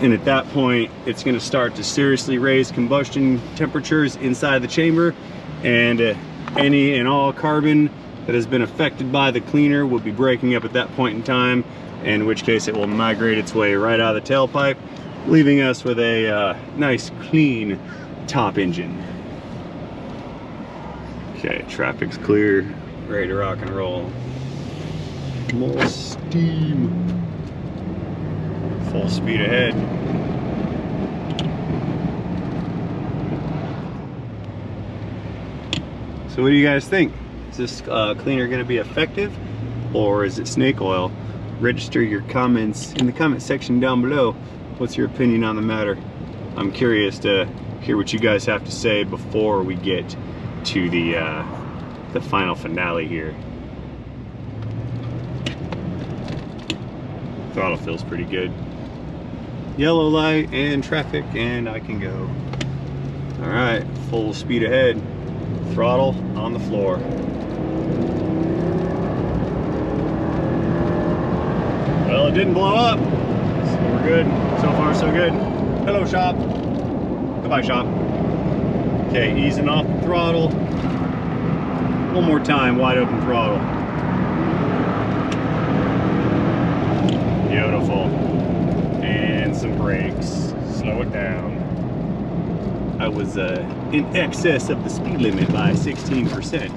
A: And at that point, it's gonna start to seriously raise combustion temperatures inside the chamber. And uh, any and all carbon that has been affected by the cleaner will be breaking up at that point in time, in which case it will migrate its way right out of the tailpipe, leaving us with a uh, nice clean top engine. Okay, traffic's clear, ready to rock and roll. More steam. Full speed ahead. So what do you guys think? Is this uh, cleaner gonna be effective or is it snake oil? Register your comments in the comment section down below. What's your opinion on the matter? I'm curious to hear what you guys have to say before we get to the uh, the final finale here. Throttle feels pretty good. Yellow light and traffic and I can go. All right, full speed ahead. Throttle on the floor. Well, it didn't blow up. So we're good. So far, so good. Hello, shop. Goodbye, shop. Okay, easing off the throttle. One more time, wide open throttle. Beautiful. And some brakes. Slow it down. I was uh, in excess of the speed limit by 16%.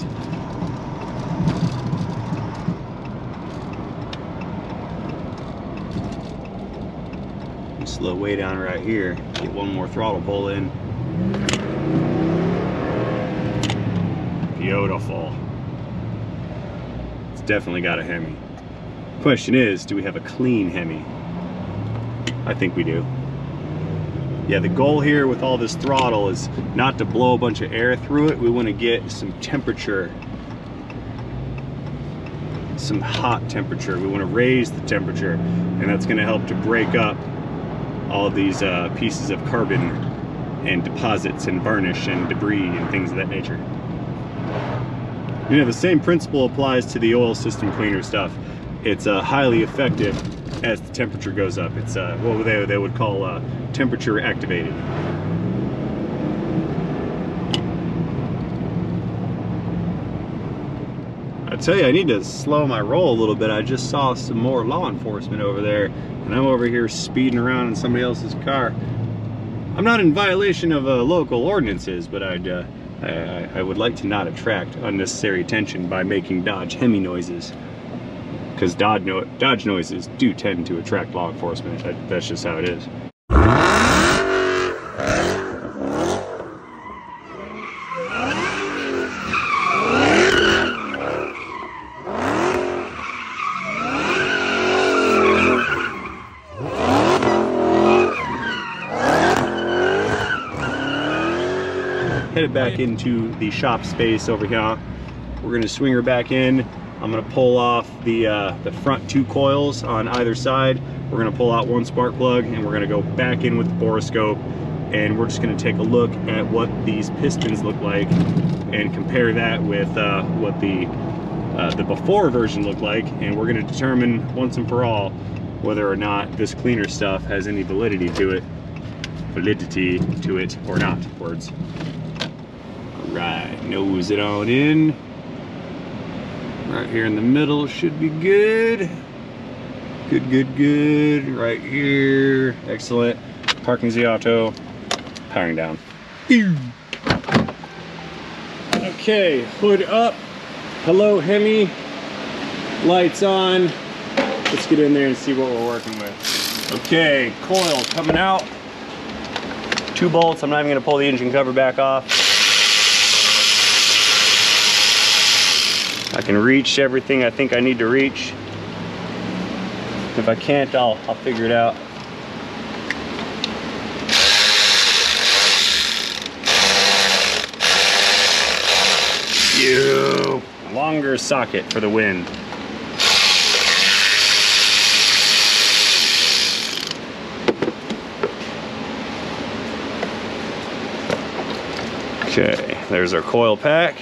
A: Slow way down right here. Get one more throttle pull in. Beautiful. It's definitely got a Hemi. Question is, do we have a clean Hemi? I think we do. Yeah, the goal here with all this throttle is not to blow a bunch of air through it. We want to get some temperature, some hot temperature. We want to raise the temperature, and that's going to help to break up all these uh, pieces of carbon and deposits and varnish and debris and things of that nature. You know, the same principle applies to the oil system cleaner stuff. It's uh, highly effective as the temperature goes up. It's uh, what they, they would call uh, temperature activated. I tell you, I need to slow my roll a little bit. I just saw some more law enforcement over there, and I'm over here speeding around in somebody else's car. I'm not in violation of uh, local ordinances, but I'd, uh, I, I would like to not attract unnecessary attention by making Dodge Hemi noises. Because Dodge, no Dodge noises do tend to attract law enforcement. That, that's just how it is. Back into the shop space over here. We're gonna swing her back in. I'm gonna pull off the, uh, the front two coils on either side. We're gonna pull out one spark plug and we're gonna go back in with the borescope and we're just gonna take a look at what these pistons look like and compare that with uh, what the, uh, the before version looked like and we're gonna determine once and for all whether or not this cleaner stuff has any validity to it, validity to it or not, words. Nose it on in. Right here in the middle should be good. Good, good, good. Right here, excellent. Parking the auto, powering down. Okay, hood up. Hello, Hemi. Lights on. Let's get in there and see what we're working with. Okay, coil coming out. Two bolts. I'm not even gonna pull the engine cover back off. I can reach everything I think I need to reach. If I can't, I'll, I'll figure it out. You longer socket for the win. Okay, there's our coil pack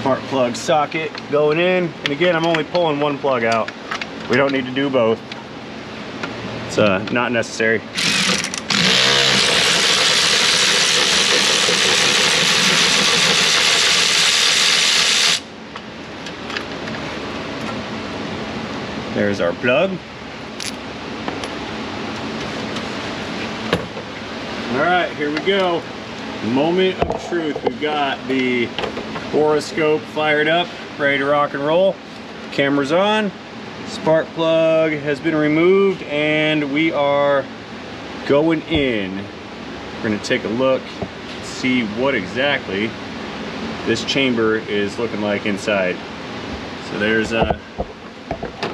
A: spark plug socket going in. And again, I'm only pulling one plug out. We don't need to do both. It's uh, not necessary. There's our plug. All right, here we go. Moment of truth. We've got the borescope fired up, ready to rock and roll. Camera's on. Spark plug has been removed and we are going in. We're gonna take a look, see what exactly this chamber is looking like inside. So there's a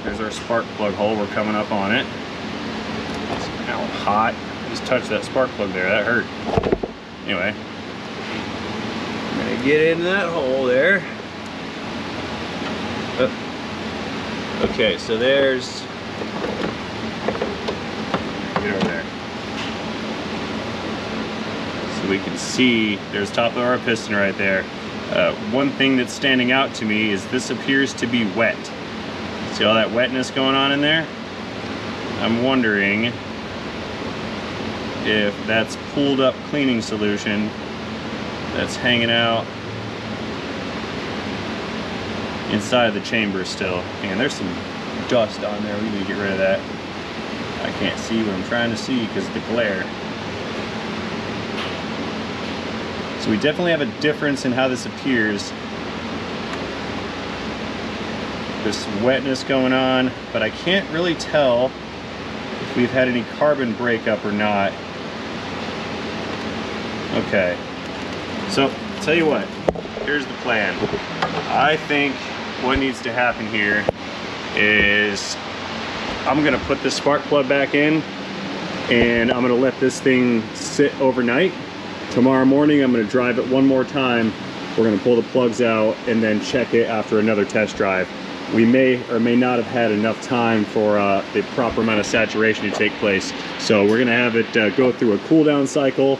A: there's our spark plug hole. We're coming up on it. It's now hot. Just touched that spark plug there. That hurt. Anyway, get in that hole there. Uh, Okay, so there's. Get over there. So we can see there's top of our piston right there. Uh, one thing that's standing out to me is this appears to be wet. See all that wetness going on in there? I'm wondering if that's pulled up cleaning solution that's hanging out inside of the chamber still. And there's some dust on there. We need to get rid of that. I can't see what I'm trying to see because of the glare. So we definitely have a difference in how this appears. There's some wetness going on, but I can't really tell if we've had any carbon breakup or not. Okay, so tell you what, here's the plan. I think what needs to happen here is I'm gonna put the spark plug back in and I'm gonna let this thing sit overnight. Tomorrow morning, I'm gonna drive it one more time. We're gonna pull the plugs out and then check it after another test drive. We may or may not have had enough time for uh, the proper amount of saturation to take place. So we're gonna have it uh, go through a cool down cycle,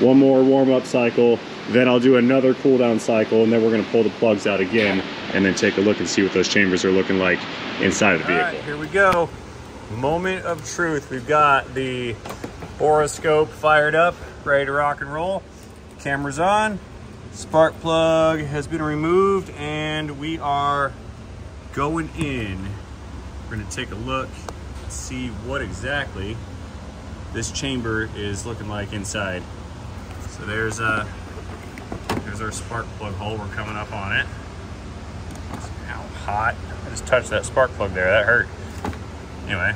A: one more warm up cycle, then I'll do another cool down cycle and then we're gonna pull the plugs out again and then take a look and see what those chambers are looking like inside of the vehicle. All right, here we go. Moment of truth. We've got the borescope fired up, ready to rock and roll. Camera's on. Spark plug has been removed and we are going in. We're gonna take a look, see what exactly this chamber is looking like inside. So there's a there's our spark plug hole. We're coming up on it. Now hot. I just touched that spark plug there. That hurt. Anyway,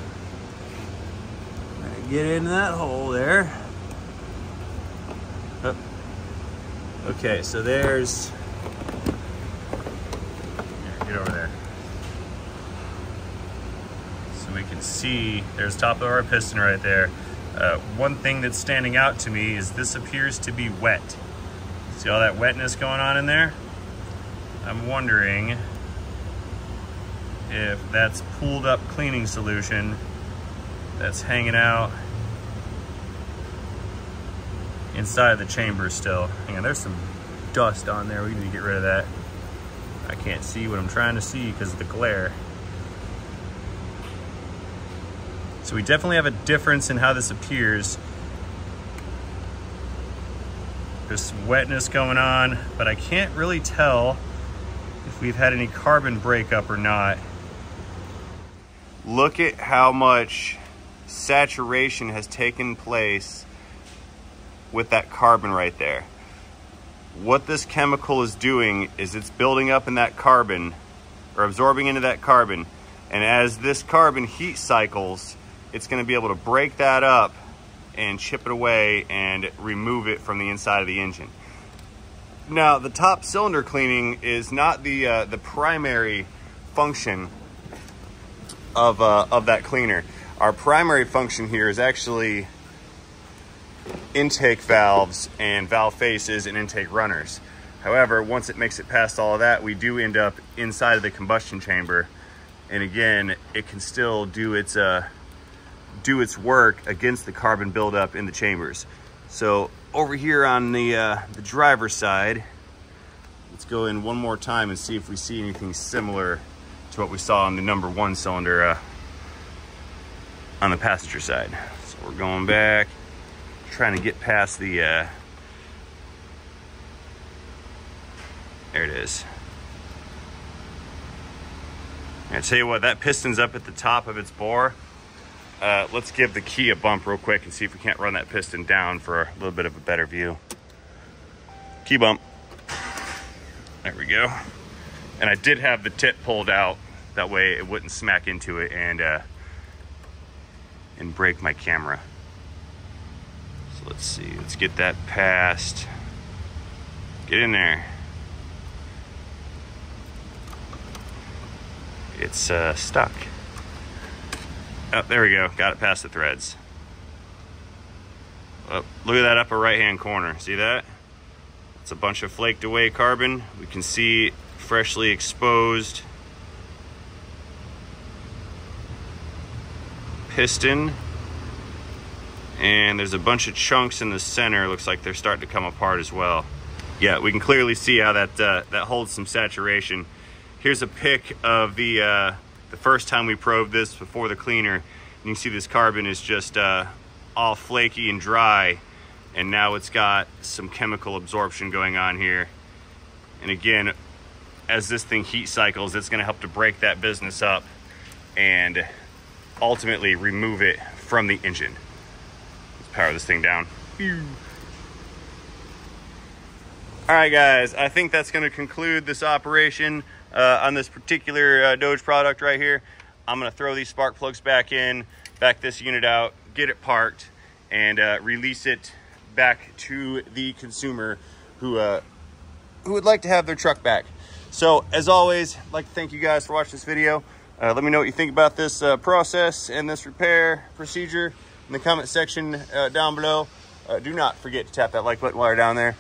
A: get in that hole there. Oh. Okay, so there's. Here, get over there. So we can see there's top of our piston right there. Uh, one thing that's standing out to me is this appears to be wet. See all that wetness going on in there? I'm wondering if that's pulled up cleaning solution that's hanging out inside the chamber still. Hang on, there's some dust on there. We need to get rid of that. I can't see what I'm trying to see because of the glare. So we definitely have a difference in how this appears. There's some wetness going on, but I can't really tell if we've had any carbon breakup or not. Look at how much saturation has taken place with that carbon right there. What this chemical is doing is it's building up in that carbon or absorbing into that carbon. And as this carbon heat cycles, it's gonna be able to break that up and chip it away and remove it from the inside of the engine. Now, the top cylinder cleaning is not the, uh, the primary function of, uh, of that cleaner. Our primary function here is actually intake valves and valve faces and intake runners. However, once it makes it past all of that, we do end up inside of the combustion chamber. And again, it can still do its, uh, do its work against the carbon buildup in the chambers. So over here on the, uh, the driver's side, let's go in one more time and see if we see anything similar to what we saw on the number one cylinder uh, on the passenger side. So we're going back, trying to get past the, uh, there it is. I tell you what, that piston's up at the top of its bore. Uh, let's give the key a bump real quick and see if we can't run that piston down for a little bit of a better view. Key bump. There we go. And I did have the tip pulled out. That way it wouldn't smack into it and uh, and break my camera. So let's see, let's get that past. Get in there. It's uh, stuck. Oh, there we go. Got it past the threads. Oh, look at that upper right hand corner. See that? It's a bunch of flaked away carbon. We can see freshly exposed piston. And there's a bunch of chunks in the center. Looks like they're starting to come apart as well. Yeah, we can clearly see how that uh, that holds some saturation. Here's a pic of the uh, the first time we probed this before the cleaner. You can see this carbon is just uh, all flaky and dry and now it's got some chemical absorption going on here. And again, as this thing heat cycles, it's gonna help to break that business up and ultimately remove it from the engine. Let's power this thing down. All right, guys, I think that's gonna conclude this operation uh, on this particular uh, Dodge product right here. I'm gonna throw these spark plugs back in, back this unit out, get it parked, and uh, release it back to the consumer who uh, who would like to have their truck back. So as always, I'd like to thank you guys for watching this video. Uh, let me know what you think about this uh, process and this repair procedure in the comment section uh, down below. Uh, do not forget to tap that like button while you're down there.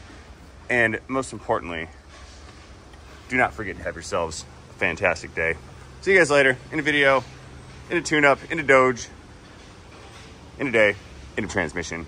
A: And most importantly, do not forget to have yourselves a fantastic day. See you guys later in a video, in a tune-up, in a Dodge, in a day, in a transmission.